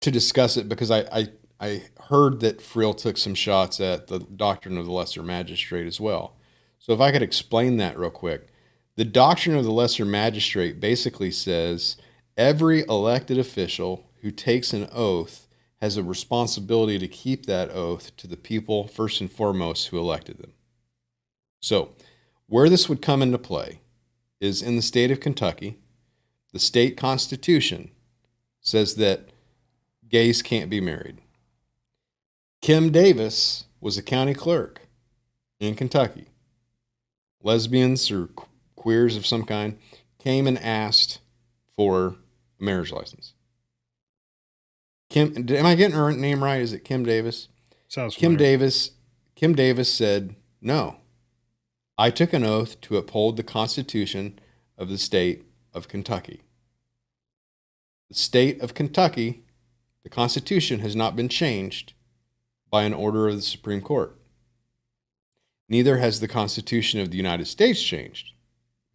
to discuss it because I, I, I heard that Friel took some shots at the doctrine of the lesser magistrate as well. So if I could explain that real quick. The doctrine of the lesser magistrate basically says every elected official who takes an oath has a responsibility to keep that oath to the people first and foremost who elected them. So, where this would come into play is in the state of Kentucky, the state constitution says that gays can't be married. Kim Davis was a county clerk in Kentucky. Lesbians or queers of some kind came and asked for a marriage license. Kim, am I getting her name right? Is it Kim Davis? Sounds Kim familiar. Davis. Kim Davis said, "No, I took an oath to uphold the Constitution of the state of Kentucky. The state of Kentucky, the Constitution has not been changed by an order of the Supreme Court. Neither has the Constitution of the United States changed,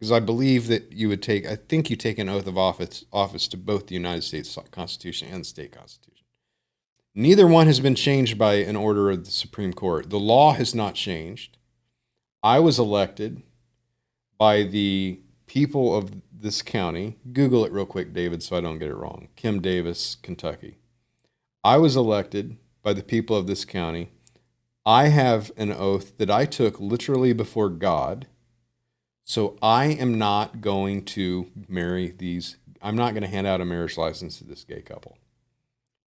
because I believe that you would take. I think you take an oath of office office to both the United States Constitution and the state Constitution." Neither one has been changed by an order of the Supreme Court. The law has not changed. I was elected by the people of this county. Google it real quick, David, so I don't get it wrong. Kim Davis, Kentucky. I was elected by the people of this county. I have an oath that I took literally before God. So I am not going to marry these, I'm not going to hand out a marriage license to this gay couple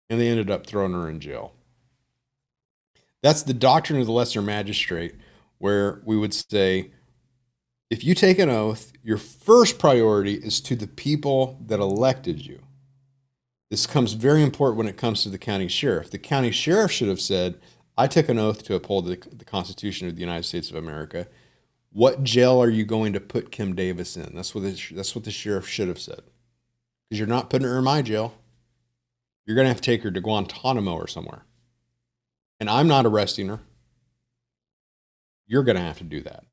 and they ended up throwing her in jail. That's the doctrine of the lesser magistrate, where we would say, if you take an oath, your first priority is to the people that elected you. This comes very important when it comes to the county sheriff. The county sheriff should have said, I took an oath to uphold the, the Constitution of the United States of America. What jail are you going to put Kim Davis in? That's what the, that's what the sheriff should have said. Because you're not putting her in my jail. You're going to have to take her to Guantanamo or somewhere. And I'm not arresting her. You're going to have to do that.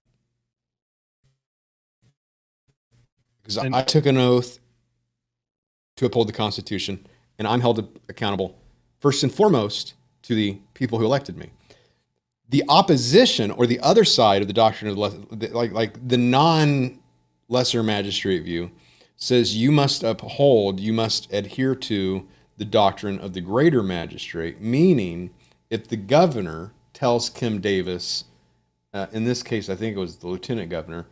Because And- I took an oath to uphold the Constitution, and I'm held accountable first and foremost to the people who elected me. The opposition or the other side of the doctrine of the, like like the non lesser magistrate view says you must uphold, you must adhere to the doctrine of the greater magistrate, meaning if the governor tells Kim Davis, uh, in this case, I think it was the lieutenant governor,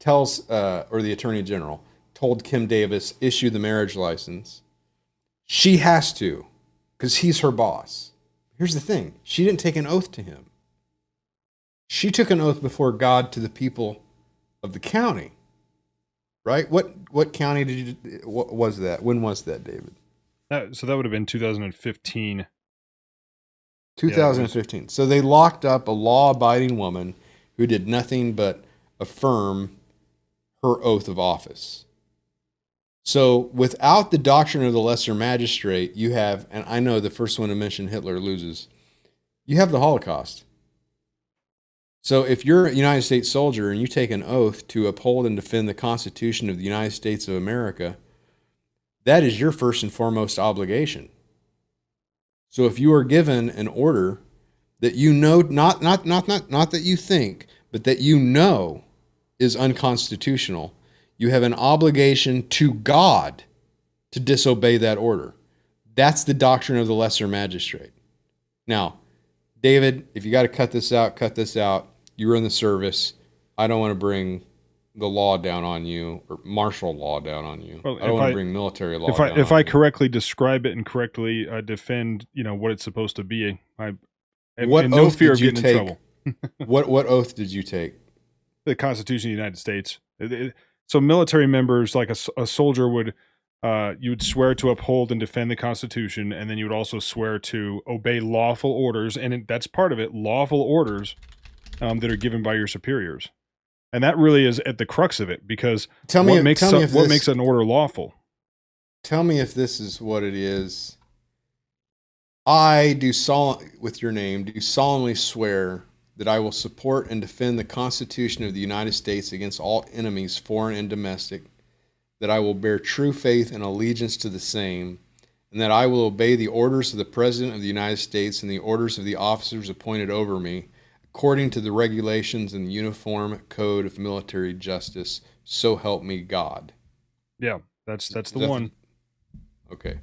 tells, uh, or the attorney general, told Kim Davis, issue the marriage license, she has to, because he's her boss. Here's the thing she didn't take an oath to him. She took an oath before God to the people of the county. Right? What what county did you what was that? When was that, David? That, so that would have been 2015. 2015. so they locked up a law-abiding woman who did nothing but affirm her oath of office. So without the doctrine of the lesser magistrate, you have, and I know the first one to mention Hitler loses, you have the Holocaust. So if you're a United States soldier and you take an oath to uphold and defend the Constitution of the United States of America, that is your first and foremost obligation. So if you are given an order that you know not not not not not that you think, but that you know is unconstitutional, you have an obligation to God to disobey that order. That's the doctrine of the lesser magistrate. Now, David, if you got to cut this out, cut this out. You were in the service. I don't want to bring the law down on you or martial law down on you. Well, I don't want to bring military law. If I if I correctly describe it and correctly uh, defend, you know what it's supposed to be, I, I what no fear of getting take? in trouble. what what oath did you take? The Constitution of the United States. It, it, so military members, like a, a soldier, would uh, you would swear to uphold and defend the Constitution, and then you would also swear to obey lawful orders, and that's part of it, lawful orders um, that are given by your superiors and that really is at the crux of it because tell me what makes me what this, makes an order lawful. Tell me if this is what it is. I do solemn with your name do solemnly swear that I will support and defend the Constitution of the United States against all enemies, foreign and domestic. That I will bear true faith and allegiance to the same, and that I will obey the orders of the President of the United States and the orders of the officers appointed over me according to the regulations and the Uniform Code of Military Justice. So help me God. Yeah, that's that's the one. Okay.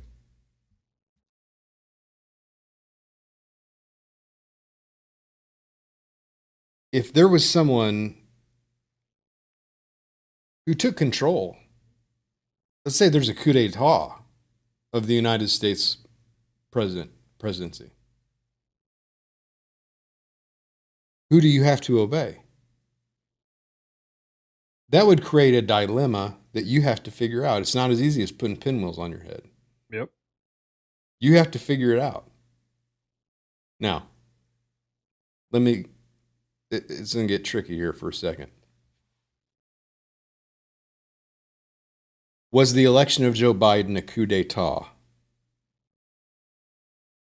If there was someone who took control, let's say there's a coup d'etat of the United States president presidency Who do you have to obey? That would create a dilemma that you have to figure out. It's not as easy as putting pinwheels on your head. Yep. You have to figure it out. Now, let me, it's going to get tricky here for a second. Was the election of Joe Biden a coup d'etat?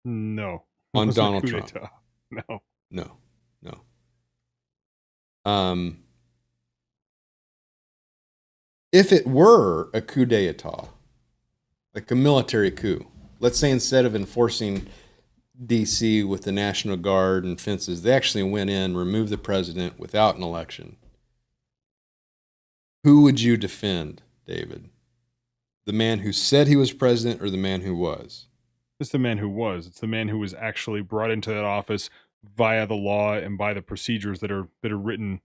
No. On Donald Trump? No. No. Um, if it were a coup d'etat, like a military coup, let's say instead of enforcing DC with the National Guard and fences, they actually went in, removed the president without an election. Who would you defend, David? The man who said he was president or the man who was? It's the man who was. It's the man who was actually brought into that office via the law and by the procedures that are that are written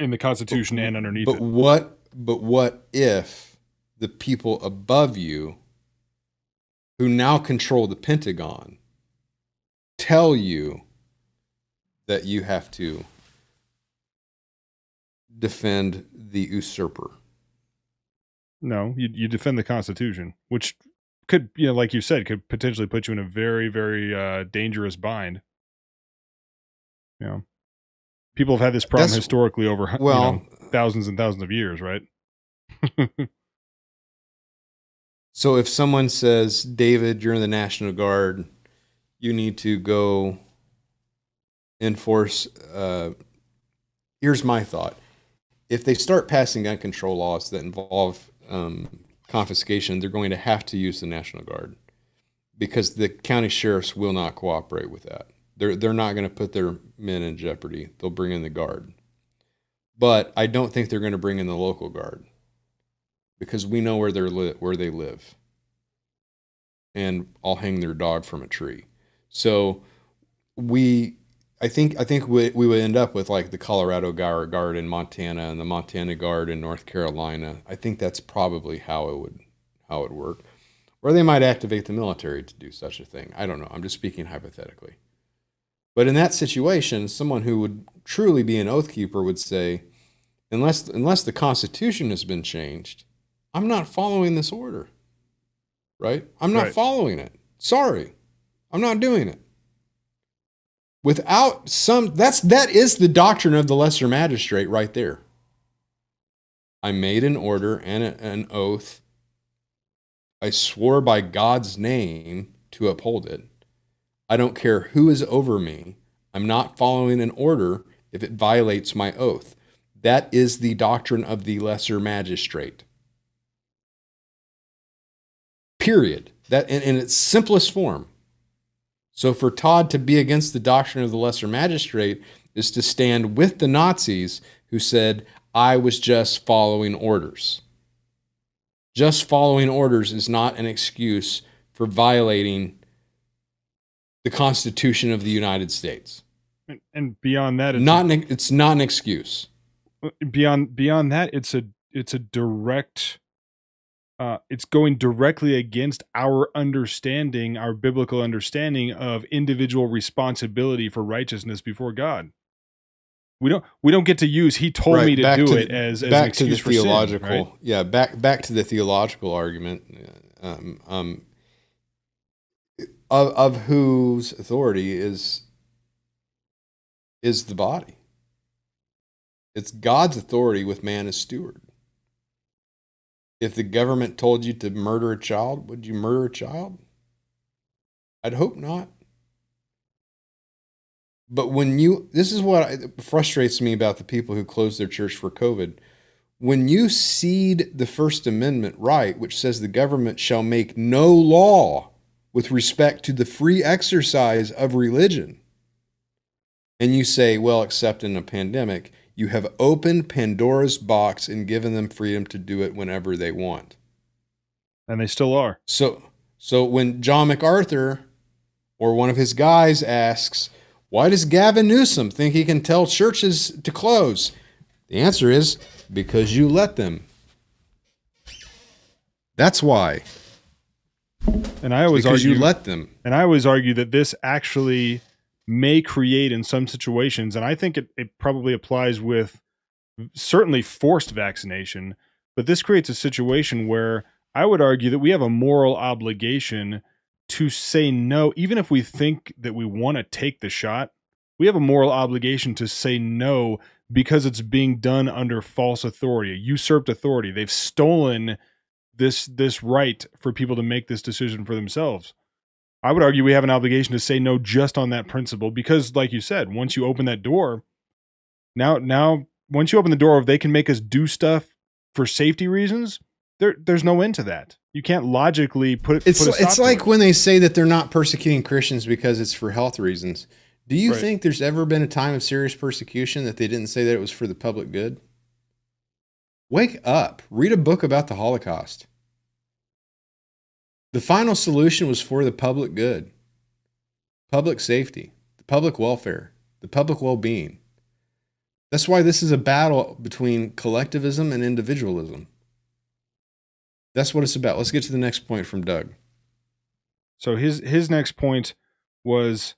in the Constitution but, and underneath but it. what? But what if the people above you, who now control the Pentagon, tell you that you have to defend the usurper? No, you you defend the Constitution, which could, you know, like you said, could potentially put you in a very, very uh, dangerous bind. You know, people have had this problem That's, historically over well, you know, thousands and thousands of years, right? so if someone says, David, you're in the National Guard, you need to go enforce. Uh, here's my thought: if they start passing gun control laws that involve um, confiscation, they're going to have to use the National Guard because the county sheriffs will not cooperate with that. They're they're not going to put their men in jeopardy. They'll bring in the guard. But I don't think they're going to bring in the local guard because we know where they're li- where they live. And I'll hang their dog from a tree. So we I think I think we, we would end up with like the Colorado Guard in Montana and the Montana Guard in North Carolina. I think that's probably how it would how it would work. Or they might activate the military to do such a thing. I don't know. I'm just speaking hypothetically. But in that situation, someone who would truly be an oath keeper would say, unless, unless the Constitution has been changed, I'm not following this order. Right? I'm not right. following it. Sorry. I'm not doing it. Without some that's that is the doctrine of the lesser magistrate right there. I made an order and a, an oath. I swore by God's name to uphold it. I don't care who is over me. I'm not following an order if it violates my oath. That is the doctrine of the lesser magistrate. Period. That in, in its simplest form. So for Todd to be against the doctrine of the lesser magistrate is to stand with the Nazis who said, I was just following orders. Just following orders is not an excuse for violating the Constitution of the United States. And, and beyond that, it's not an, it's not an excuse. Beyond beyond that, it's a it's a direct uh, it's going directly against our understanding, our biblical understanding of individual responsibility for righteousness before God. We don't we don't get to use "He told Right, me to do to it" the- as, as back to the for sin, theological right? yeah back back to the theological argument um, um, of, of whose authority is is the body it's god's authority with man as steward if the government told you to murder a child would you murder a child? I'd hope not. But when you this is what frustrates me about the people who closed their church for covid. When you cede the First Amendment right, which says the government shall make no law with respect to the free exercise of religion, and you say, well, except in a pandemic, you have opened Pandora's box and given them freedom to do it whenever they want. and they still are. So, so when John MacArthur or one of his guys asks, why does Gavin Newsom think he can tell churches to close? The answer is because you let them. That's why. And I always argue you let them. And I always argue that this actually may create in some situations, and I think it, it probably applies with certainly forced vaccination, but this creates a situation where I would argue that we have a moral obligation to say no, even if we think that we want to take the shot, we have a moral obligation to say no because it's being done under false authority, usurped authority. They've stolen this this right for people to make this decision for themselves. I would argue we have an obligation to say no just on that principle because like you said, once you open that door, now now once you open the door if they can make us do stuff for safety reasons, there there's no end to that. You can't logically put It's put a stop it's like it. when they say that they're not persecuting Christians because it's for health reasons. Do you Right. think there's ever been a time of serious persecution that they didn't say that it was for the public good? Wake up. Read a book about the Holocaust. The final solution was for the public good, public safety, the public welfare, the public well being. That's why this is a battle between collectivism and individualism. That's what it's about. Let's get to the next point from Doug. So his his next point was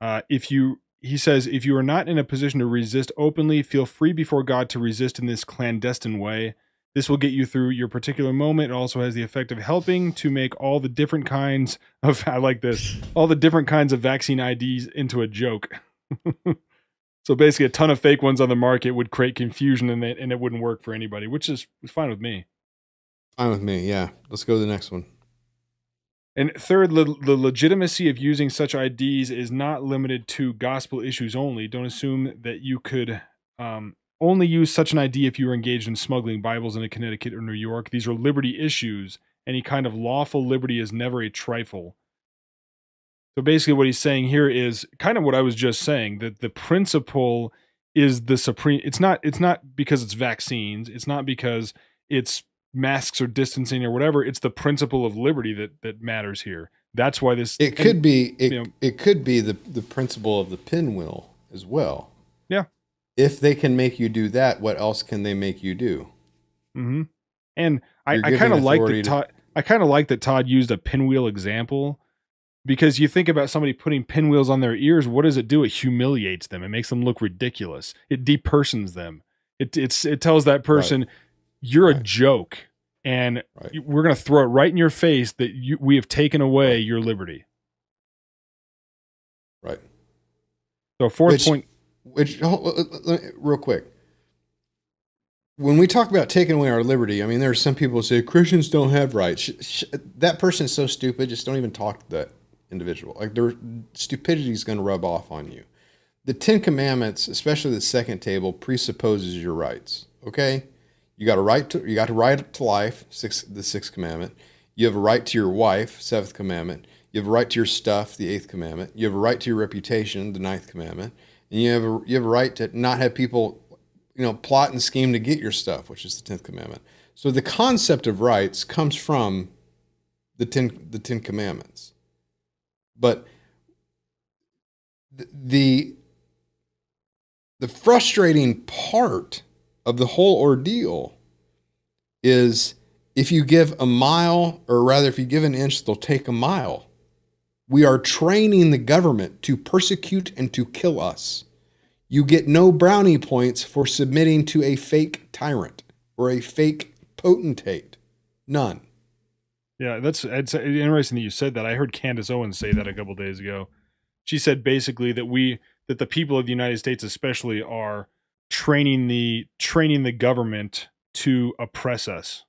uh, if you he says if you are not in a position to resist openly, feel free before God to resist in this clandestine way. This will get you through your particular moment. It also has the effect of helping to make all the different kinds of I like this all the different kinds of vaccine IDs into a joke. so basically, a ton of fake ones on the market would create confusion and it, and it wouldn't work for anybody, which is fine with me. Fine with me. Yeah. Let's go to the next one. And third, le- the legitimacy of using such IDs is not limited to gospel issues only. Don't assume that you could um, only use such an ID if you were engaged in smuggling Bibles into Connecticut or New York. These are liberty issues. Any kind of lawful liberty is never a trifle. So basically, what he's saying here is kind of what I was just saying that the principle is the supreme. It's not. It's not because it's vaccines. It's not because it's masks or distancing or whatever. It's the principle of liberty that that matters here. That's why this. It could be it, you know- it could be the the principle of the pinwheel as well. Yeah. If they can make you do that, what else can they make you do? Mm-hmm. And I, You're I kind of like that to- Todd. I kind of like that Todd used a pinwheel example because you think about somebody putting pinwheels on their ears. What does it do? It humiliates them. It makes them look ridiculous. It depersons them. It it's it tells that person you're a joke, and Right. we're gonna throw it right in your face that you, we have taken away your liberty. Right. So fourth Which- point. Which, real quick, when we talk about taking away our liberty, I mean, there are some people who say Christians don't have rights. That person's so stupid. Just don't even talk to that individual. Like their stupidity is going to rub off on you. The Ten Commandments, especially the second table, presupposes your rights. Okay, you got a right to you got a right to life. Six, the sixth commandment. You have a right to your wife. Seventh commandment. You have a right to your stuff. The eighth commandment. You have a right to your reputation. The ninth commandment. And you have a you have a right to not have people, you know, plot and scheme to get your stuff, which is the tenth commandment. So the concept of rights comes from the ten the Ten Commandments, but the- the the frustrating part of the whole ordeal is if you give a mile, or rather, if you give an inch, they'll take a mile. We are training the government to persecute and to kill us. You get no brownie points for submitting to a fake tyrant or a fake potentate. None. Yeah, that's it's interesting that you said that. I heard Candace Owens say that a couple days ago. She said basically that we that the people of the United States especially are training the training the government to oppress us.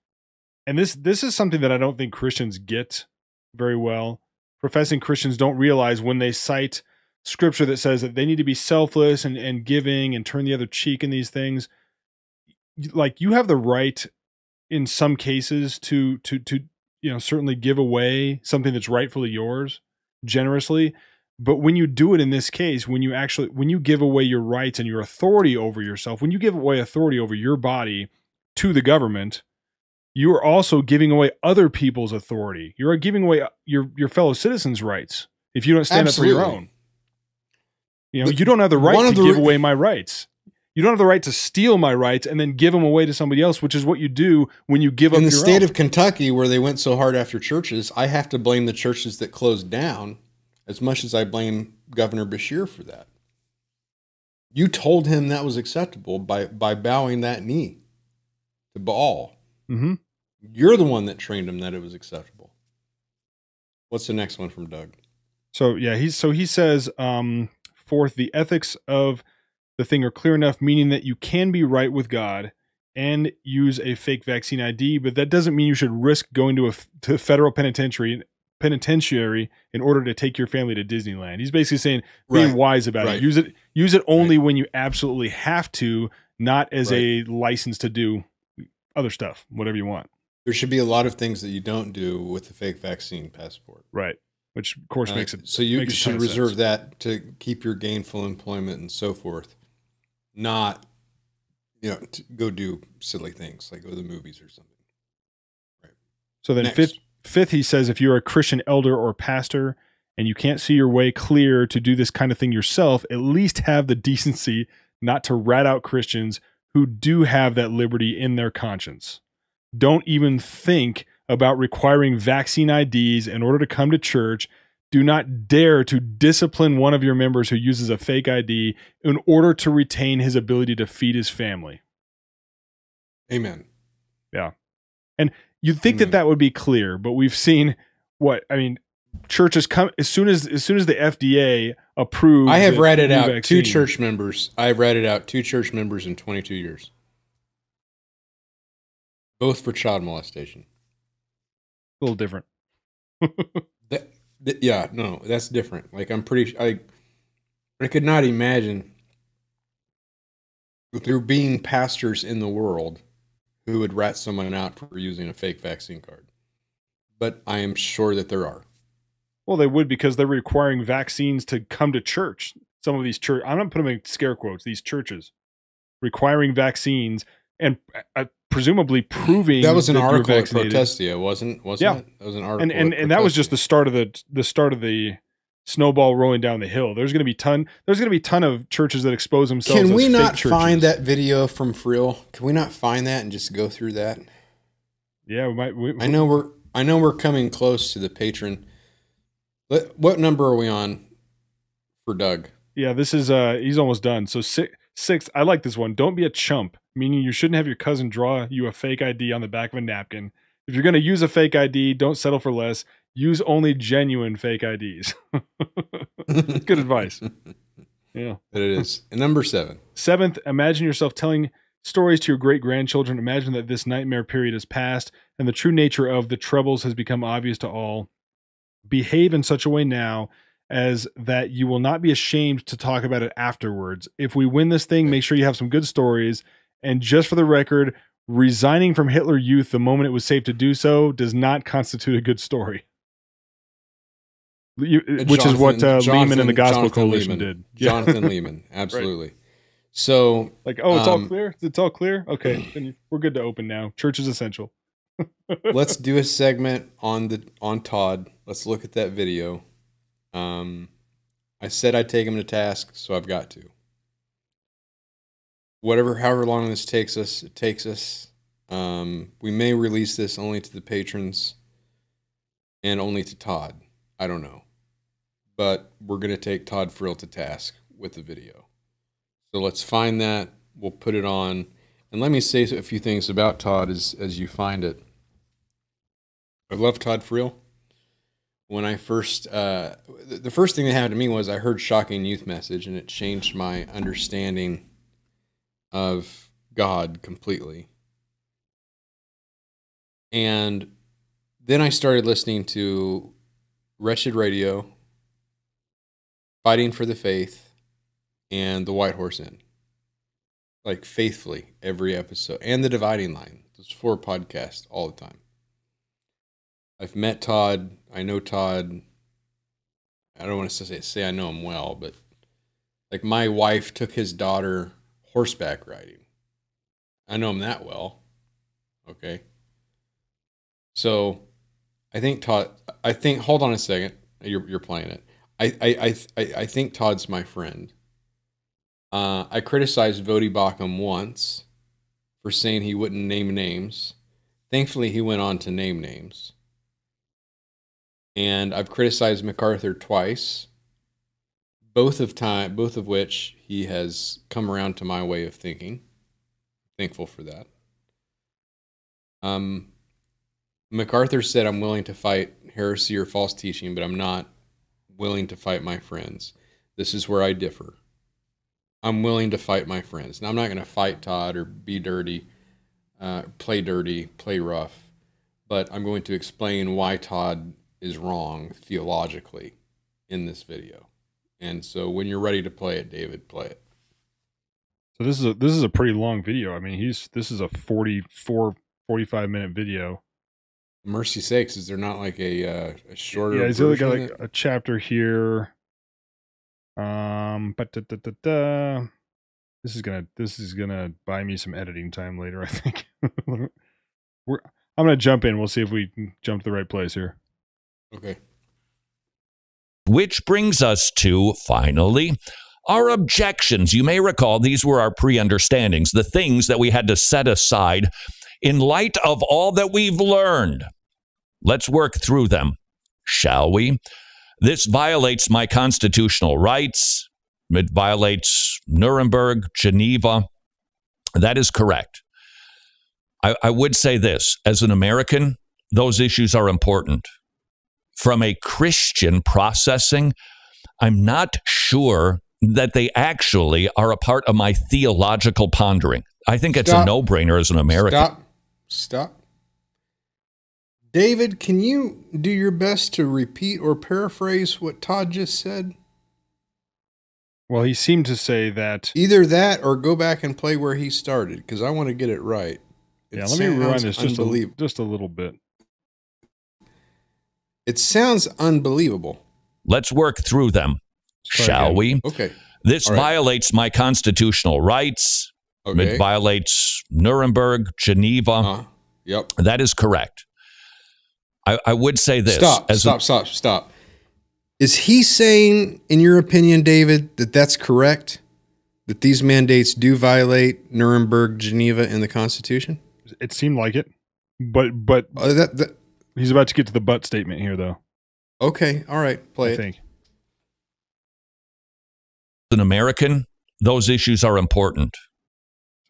And this this is something that I don't think Christians get very well. Professing Christians don't realize when they cite scripture that says that they need to be selfless and, and giving and turn the other cheek in these things. Like you have the right in some cases to to to you know certainly give away something that's rightfully yours generously. But when you do it in this case when you actually when you give away your rights and your authority over yourself when you give away authority over your body to the government you are also giving away other people's authority. You're giving away uh, your your fellow citizens rights if you don't stand up for your own you know The- you don't have the right to the give re- away my rights you don't have the right to steal my rights and then give them away to somebody else which is what you do when you give up In the state own. of Kentucky, where they went so hard after churches, I have to blame the churches that closed down as much as I blame Governor Beshear for that. You told him that was acceptable by, by bowing that knee to Baal. Mhm. You're the one that trained him that it was acceptable. What's the next one from Doug? So yeah, he's so he says, um, fourth, the ethics of the thing are clear enough, meaning that you can be right with God and use a fake vaccine ID, but that doesn't mean you should risk going to a to federal penitentiary penitentiary in order to take your family to Disneyland. He's basically saying being Right, wise about right. it. Use it use it only when you absolutely have to, not as Right. a license to do other stuff, whatever you want. There should be a lot of things that you don't do with the fake vaccine passport. Right. Which of course Uh, makes it so you, you makes a ton should reserve sense. that to keep your gainful employment and so forth, not you know to go do silly things like go to the movies or something. Right. So then Next. fifth fifth he says if you're a Christian elder or pastor and you can't see your way clear to do this kind of thing yourself, at least have the decency not to rat out Christians who do have that liberty in their conscience. Don't even think about requiring vaccine IDs in order to come to church. Do not dare to discipline one of your members who uses a fake ID in order to retain his ability to feed his family. Amen. Yeah. And you'd think that Mm. that would be clear, but we've seen what I mean. Churches come as soon as as soon as the FDA approves. I have read it out. vaccine. Two church members. I've read it out. Two church members in 22 years. Both for child molestation. A little different. That, that- yeah, no, that's different. Like I'm pretty. I I could not imagine there being pastors in the world who would rat someone out for using a fake vaccine card. But I am sure that there are. Well, they would because they're requiring vaccines to come to church. Some of these church, I'm not putting them in scare quotes. These churches requiring vaccines and uh, presumably proving That was an that article at. Protestia, wasn't wasn't Yeah. it? That was an article. and and, and that was just the start of the the start of the snowball rolling down the hill. There's going to be ton. There's going to be ton of churches that expose themselves. Can we not churches. find that video from Friel? Can we not find that and just go through that? Yeah, we might. We, I know we're I know we're coming close to the patron. What, what number are we on for Doug? Yeah, this is uh he's almost done. So six. Six. I like this one. Don't be a chump, meaning you shouldn't have your cousin draw you a fake ID on the back of a napkin. If you're gonna use a fake ID, don't settle for less. Use only genuine fake IDs. Good advice. Yeah. that it is. And number seven. Seventh, imagine yourself telling stories to your great grandchildren. Imagine that this nightmare period has passed and the true nature of the troubles has become obvious to all. Behave in such a way now as that you will not be ashamed to talk about it afterwards. If we win this thing, make sure you have some good stories. And just for the record, resigning from Hitler Youth the moment it was safe to do so does not constitute a good story. You, which is what uh, Jonathan- Leeman and the Gospel Jonathan Coalition Leeman. did. Yeah. Jonathan Leeman. Absolutely. So Like, oh, it's all Um, clear. It's all clear. Okay, then we're good to open now. Church is essential. let's do a segment on the on Todd. Let's look at that video. Um, I said I'd take him to task, so I've got to. Whatever, however long this takes us, it takes us. Um, we may release this only to the patrons and only to Todd. I don't know, but we're gonna take Todd Friel to task with the video. So let's find that. We'll put it on. And let me say a few things about Todd as as you find it. I love Todd Friel. When I first, uh, the first thing that happened to me was I heard Shocking Youth Message, and it changed my understanding of God completely. And then I started listening to Wretched Radio, Fighting for the Faith, and The White Horse Inn. Like faithfully every episode, and The Dividing Line. Those four podcasts all the time. I've met Todd. I know Todd. I don't want to say say I know him well, but like my wife took his daughter horseback riding. I know him that well. Okay. So I think Todd I think hold on a second. You're you're playing it. I I I I, think Todd's my friend. Uh, I criticized Voddie Baucham once for saying he wouldn't name names. Thankfully, he went on to name names. And I've criticized MacArthur twice, both of time, both of which he has come around to my way of thinking. Thankful for that. Um, MacArthur said, "I'm willing to fight heresy or false teaching, but I'm not willing to fight my friends." This is where I differ. I'm willing to fight my friends. Now, I'm not going to fight Todd or be dirty, uh, play dirty, play rough, but I'm going to explain why Todd is wrong theologically in this video. And so when you're ready to play it, David, play it. So this is a this is a pretty long video. I mean, he's this is a 44 45 minute video. Mercy sakes, is there not like a, uh, a shorter? yeah, he's only got like a chapter here. Um, but da, da, da, da. this is gonna this is gonna buy me some editing time later. I think. We're, I'm gonna jump in. We'll see if we jump to the right place here. okay. Which brings us to, finally, our objections. You may recall these were our pre understandings, the things that we had to set aside in light of all that we've learned. Let's work through them, shall we? This violates my constitutional rights. It violates Nuremberg, Geneva. That is correct. I, I would say this as an American, those issues are important from a Christian processing, I'm not sure that they actually are a part of my theological pondering. I think it's Stop. a no brainer as an American. Stop. Stop. David, can you do your best to repeat or paraphrase what Todd just said? Well, he seemed to say that. Either that or go back and play where he started because I want to get it right. It yeah, let me rewind this just a, just a little bit. It sounds unbelievable. Let's work through them, Try shall again. we? Okay. This All right. violates my constitutional rights. Okay. It violates Nuremberg, Geneva. Uh, yep. that is correct. I, I would say this. Stop. as a- Stop. stop. Stop. Is he saying, in your opinion, David, that that's correct? That these mandates do violate Nuremberg, Geneva, and the Constitution? It seemed like it, but but Uh, that, that, he's about to get to the but statement here, though. okay. All right. Play I it. think. an American, those issues are important.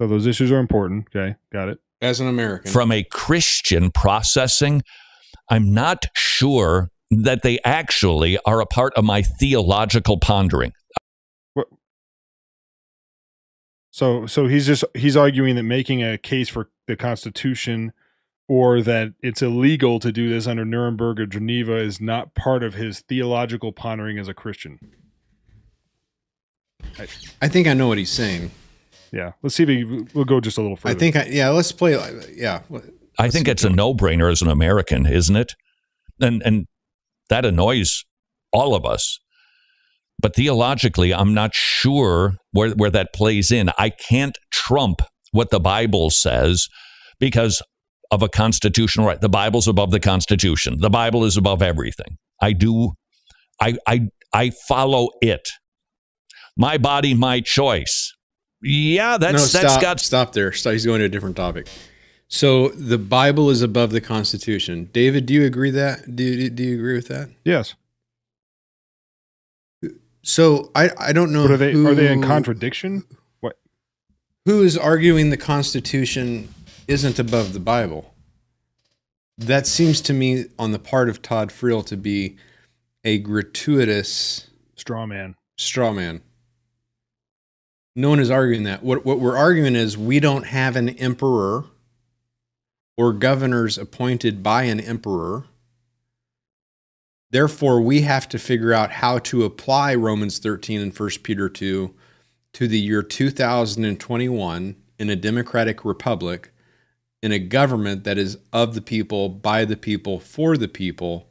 So those issues are important. Okay, got it. As an American. from a Christian processing, I'm not sure that they actually are a part of my theological pondering. So so he's just he's arguing that making a case for the Constitution or that it's illegal to do this under Nuremberg or Geneva is not part of his theological pondering as a Christian. I think I know what he's saying. Yeah, let's see if he, we'll go just a little further. I think I, yeah, let's play uh, yeah. I think it's a no-brainer as an American, isn't it? And and that annoys all of us. But theologically, I'm not sure where, where that plays in. I can't trump what the Bible says because of a constitutional right. The Bible's above the Constitution. The Bible is above everything. I do I I I follow it. My body, my choice. Yeah, that's no, that's stop, got stop there. Stop, he's going to a different topic. So the Bible is above the Constitution. David, do you agree that? Do do you agree with that? yes. So I I don't know. But are they who, are they in contradiction? What? Who is arguing the Constitution isn't above the Bible? That seems to me on the part of Todd Friel to be a gratuitous Straw man. straw man. No one is arguing that. What what we're arguing is we don't have an emperor or governors appointed by an emperor. Therefore, we have to figure out how to apply Romans 13 and 1 Peter 2 to the year 2021 in a democratic republic, in a government that is of the people, by the people, for the people,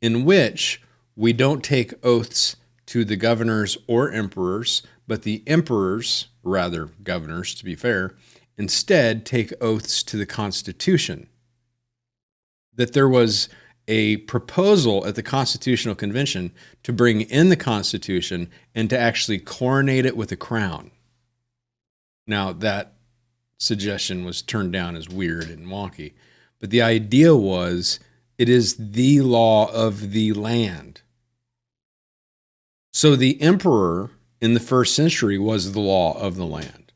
in which we don't take oaths to the governors or emperors, but the emperors, rather governors to be fair, instead take oaths to the Constitution. That there was a proposal at the Constitutional Convention to bring in the Constitution and to actually coronate it with a crown. Now, that suggestion was turned down as weird and wonky, but the idea was it is the law of the land. So the emperor in the first century was the law of the land.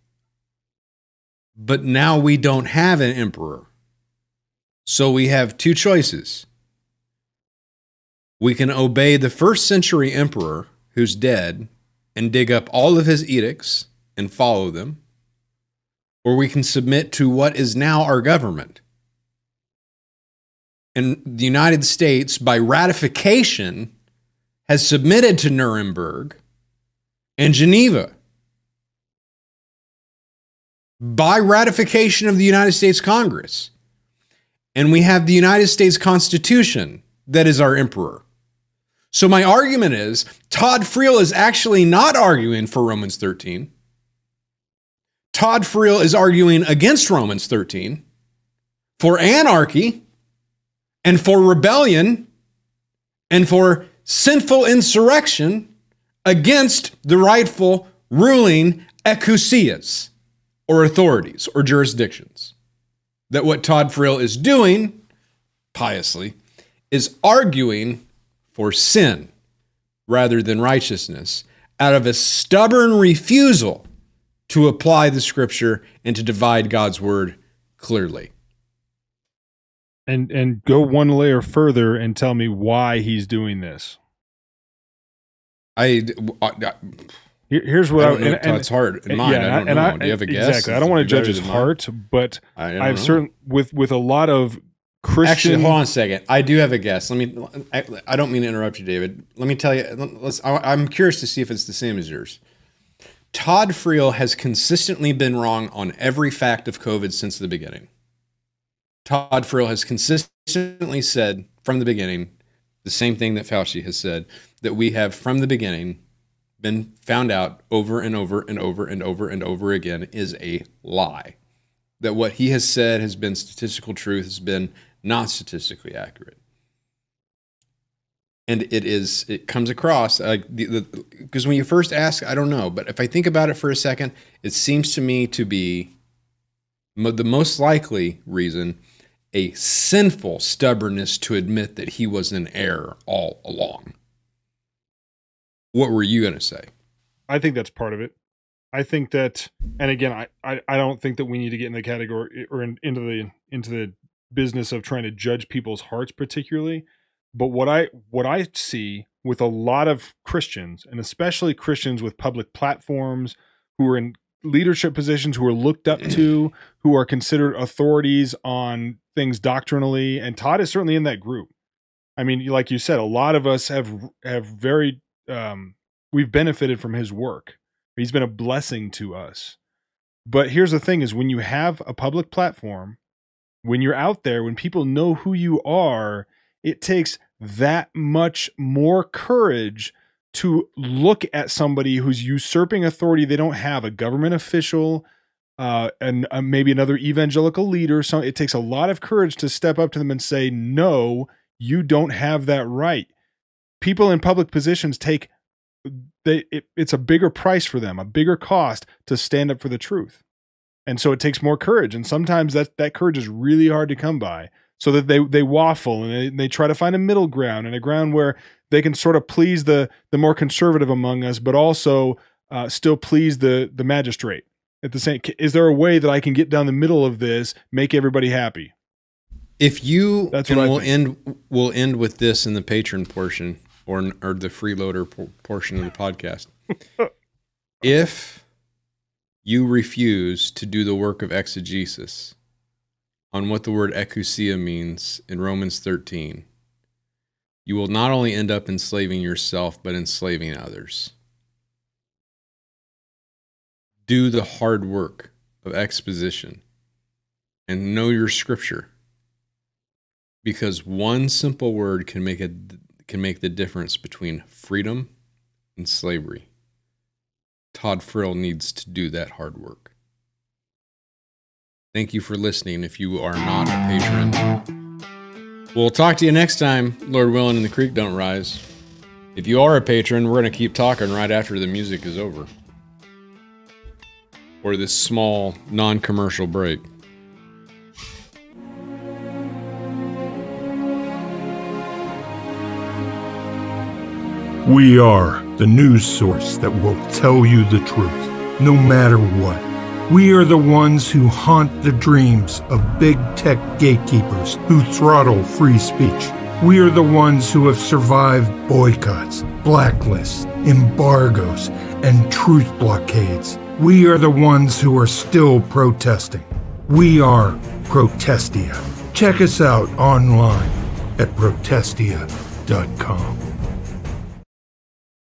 But now we don't have an emperor. So we have two choices. We can obey the first century emperor who's dead and dig up all of his edicts and follow them, or we can submit to what is now our government. And the United States, by ratification, has submitted to Nuremberg and Geneva by ratification of the United States Congress. And we have the United States Constitution that is our emperor. So my argument is Todd Friel is actually not arguing for Romans 13. Todd Friel is arguing against Romans 13 for anarchy and for rebellion and for sinful insurrection against the rightful ruling exousias or authorities or jurisdictions. That what Todd Friel is doing, piously, is arguing for sin rather than righteousness out of a stubborn refusal to apply the scripture and to divide God's word clearly. And and go one layer further and tell me why he's doing this. I, I Here- Here's what I I, and, and- Todd's heart and mind. I don't and know. Do you have a guess? Exactly. I don't want to Is it better judge his than mine? heart, but I I've certain with with a lot of Christian. Actually, hold on a second. I do have a guess. Let me. I, I don't mean to interrupt you, David. Let me tell you. Let's. I, I'm curious to see if it's the same as yours. Todd Friel has consistently been wrong on every fact of COVID since the beginning. Todd Friel has consistently said from the beginning the same thing that Fauci has said that we have from the beginning been found out over and over and over and over and over again is a lie. That what he has said has been statistical truth, has been not statistically accurate. And it is, it comes across like the, because when you first ask, I don't know, but if I think about it for a second, it seems to me to be mo- the most likely reason a sinful stubbornness to admit that he was in error all along. What were you going to say? I think that's part of it. I think that, and again, I, I, I don't think that we need to get in the category or in, into the into the business of trying to judge people's hearts particularly. But what I what I see with a lot of Christians, and especially Christians with public platforms who are in leadership positions who are looked up to, who are considered authorities on things doctrinally, and Todd is certainly in that group. I mean, like you said, a lot of us have have very um, we've benefited from his work. He's been a blessing to us. But here's the thing: is when you have a public platform, when you're out there, when people know who you are, it takes that much more courage to look at somebody who's usurping authority. They don't have a government official uh, and uh, maybe another evangelical leader. So it takes a lot of courage to step up to them and say no you don't have that right. People in public positions take they it, it's a bigger price for them a bigger cost to stand up for the truth. And so it takes more courage and sometimes that that courage is really hard to come by so that they they waffle and they, they try to find a middle ground and a ground where they can sort of please the the more conservative among us but also uh, still please the the magistrate at the same is there a way that i can get down the middle of this make everybody happy if you That's and we'll think. end we'll end with this in the patron portion or or the freeloader por- portion of the podcast. if you refuse to do the work of exegesis on what the word exousia means in Romans 13, you will not only end up enslaving yourself but enslaving others. Do the hard work of exposition and know your scripture because one simple word can make a can make the difference between freedom and slavery. Todd Friel needs to do that hard work. Thank you for listening. If you are not a patron, we'll talk to you next time, Lord willing, and the creek don't rise. If you are a patron, we're going to keep talking right after the music is over, or this small non-commercial break. We are the news source that will tell you the truth, no matter what. We are the ones who haunt the dreams of big tech gatekeepers who throttle free speech. We are the ones who have survived boycotts, blacklists, embargoes, and truth blockades. We are the ones who are still protesting. We are Protestia. Check us out online at protestia.com.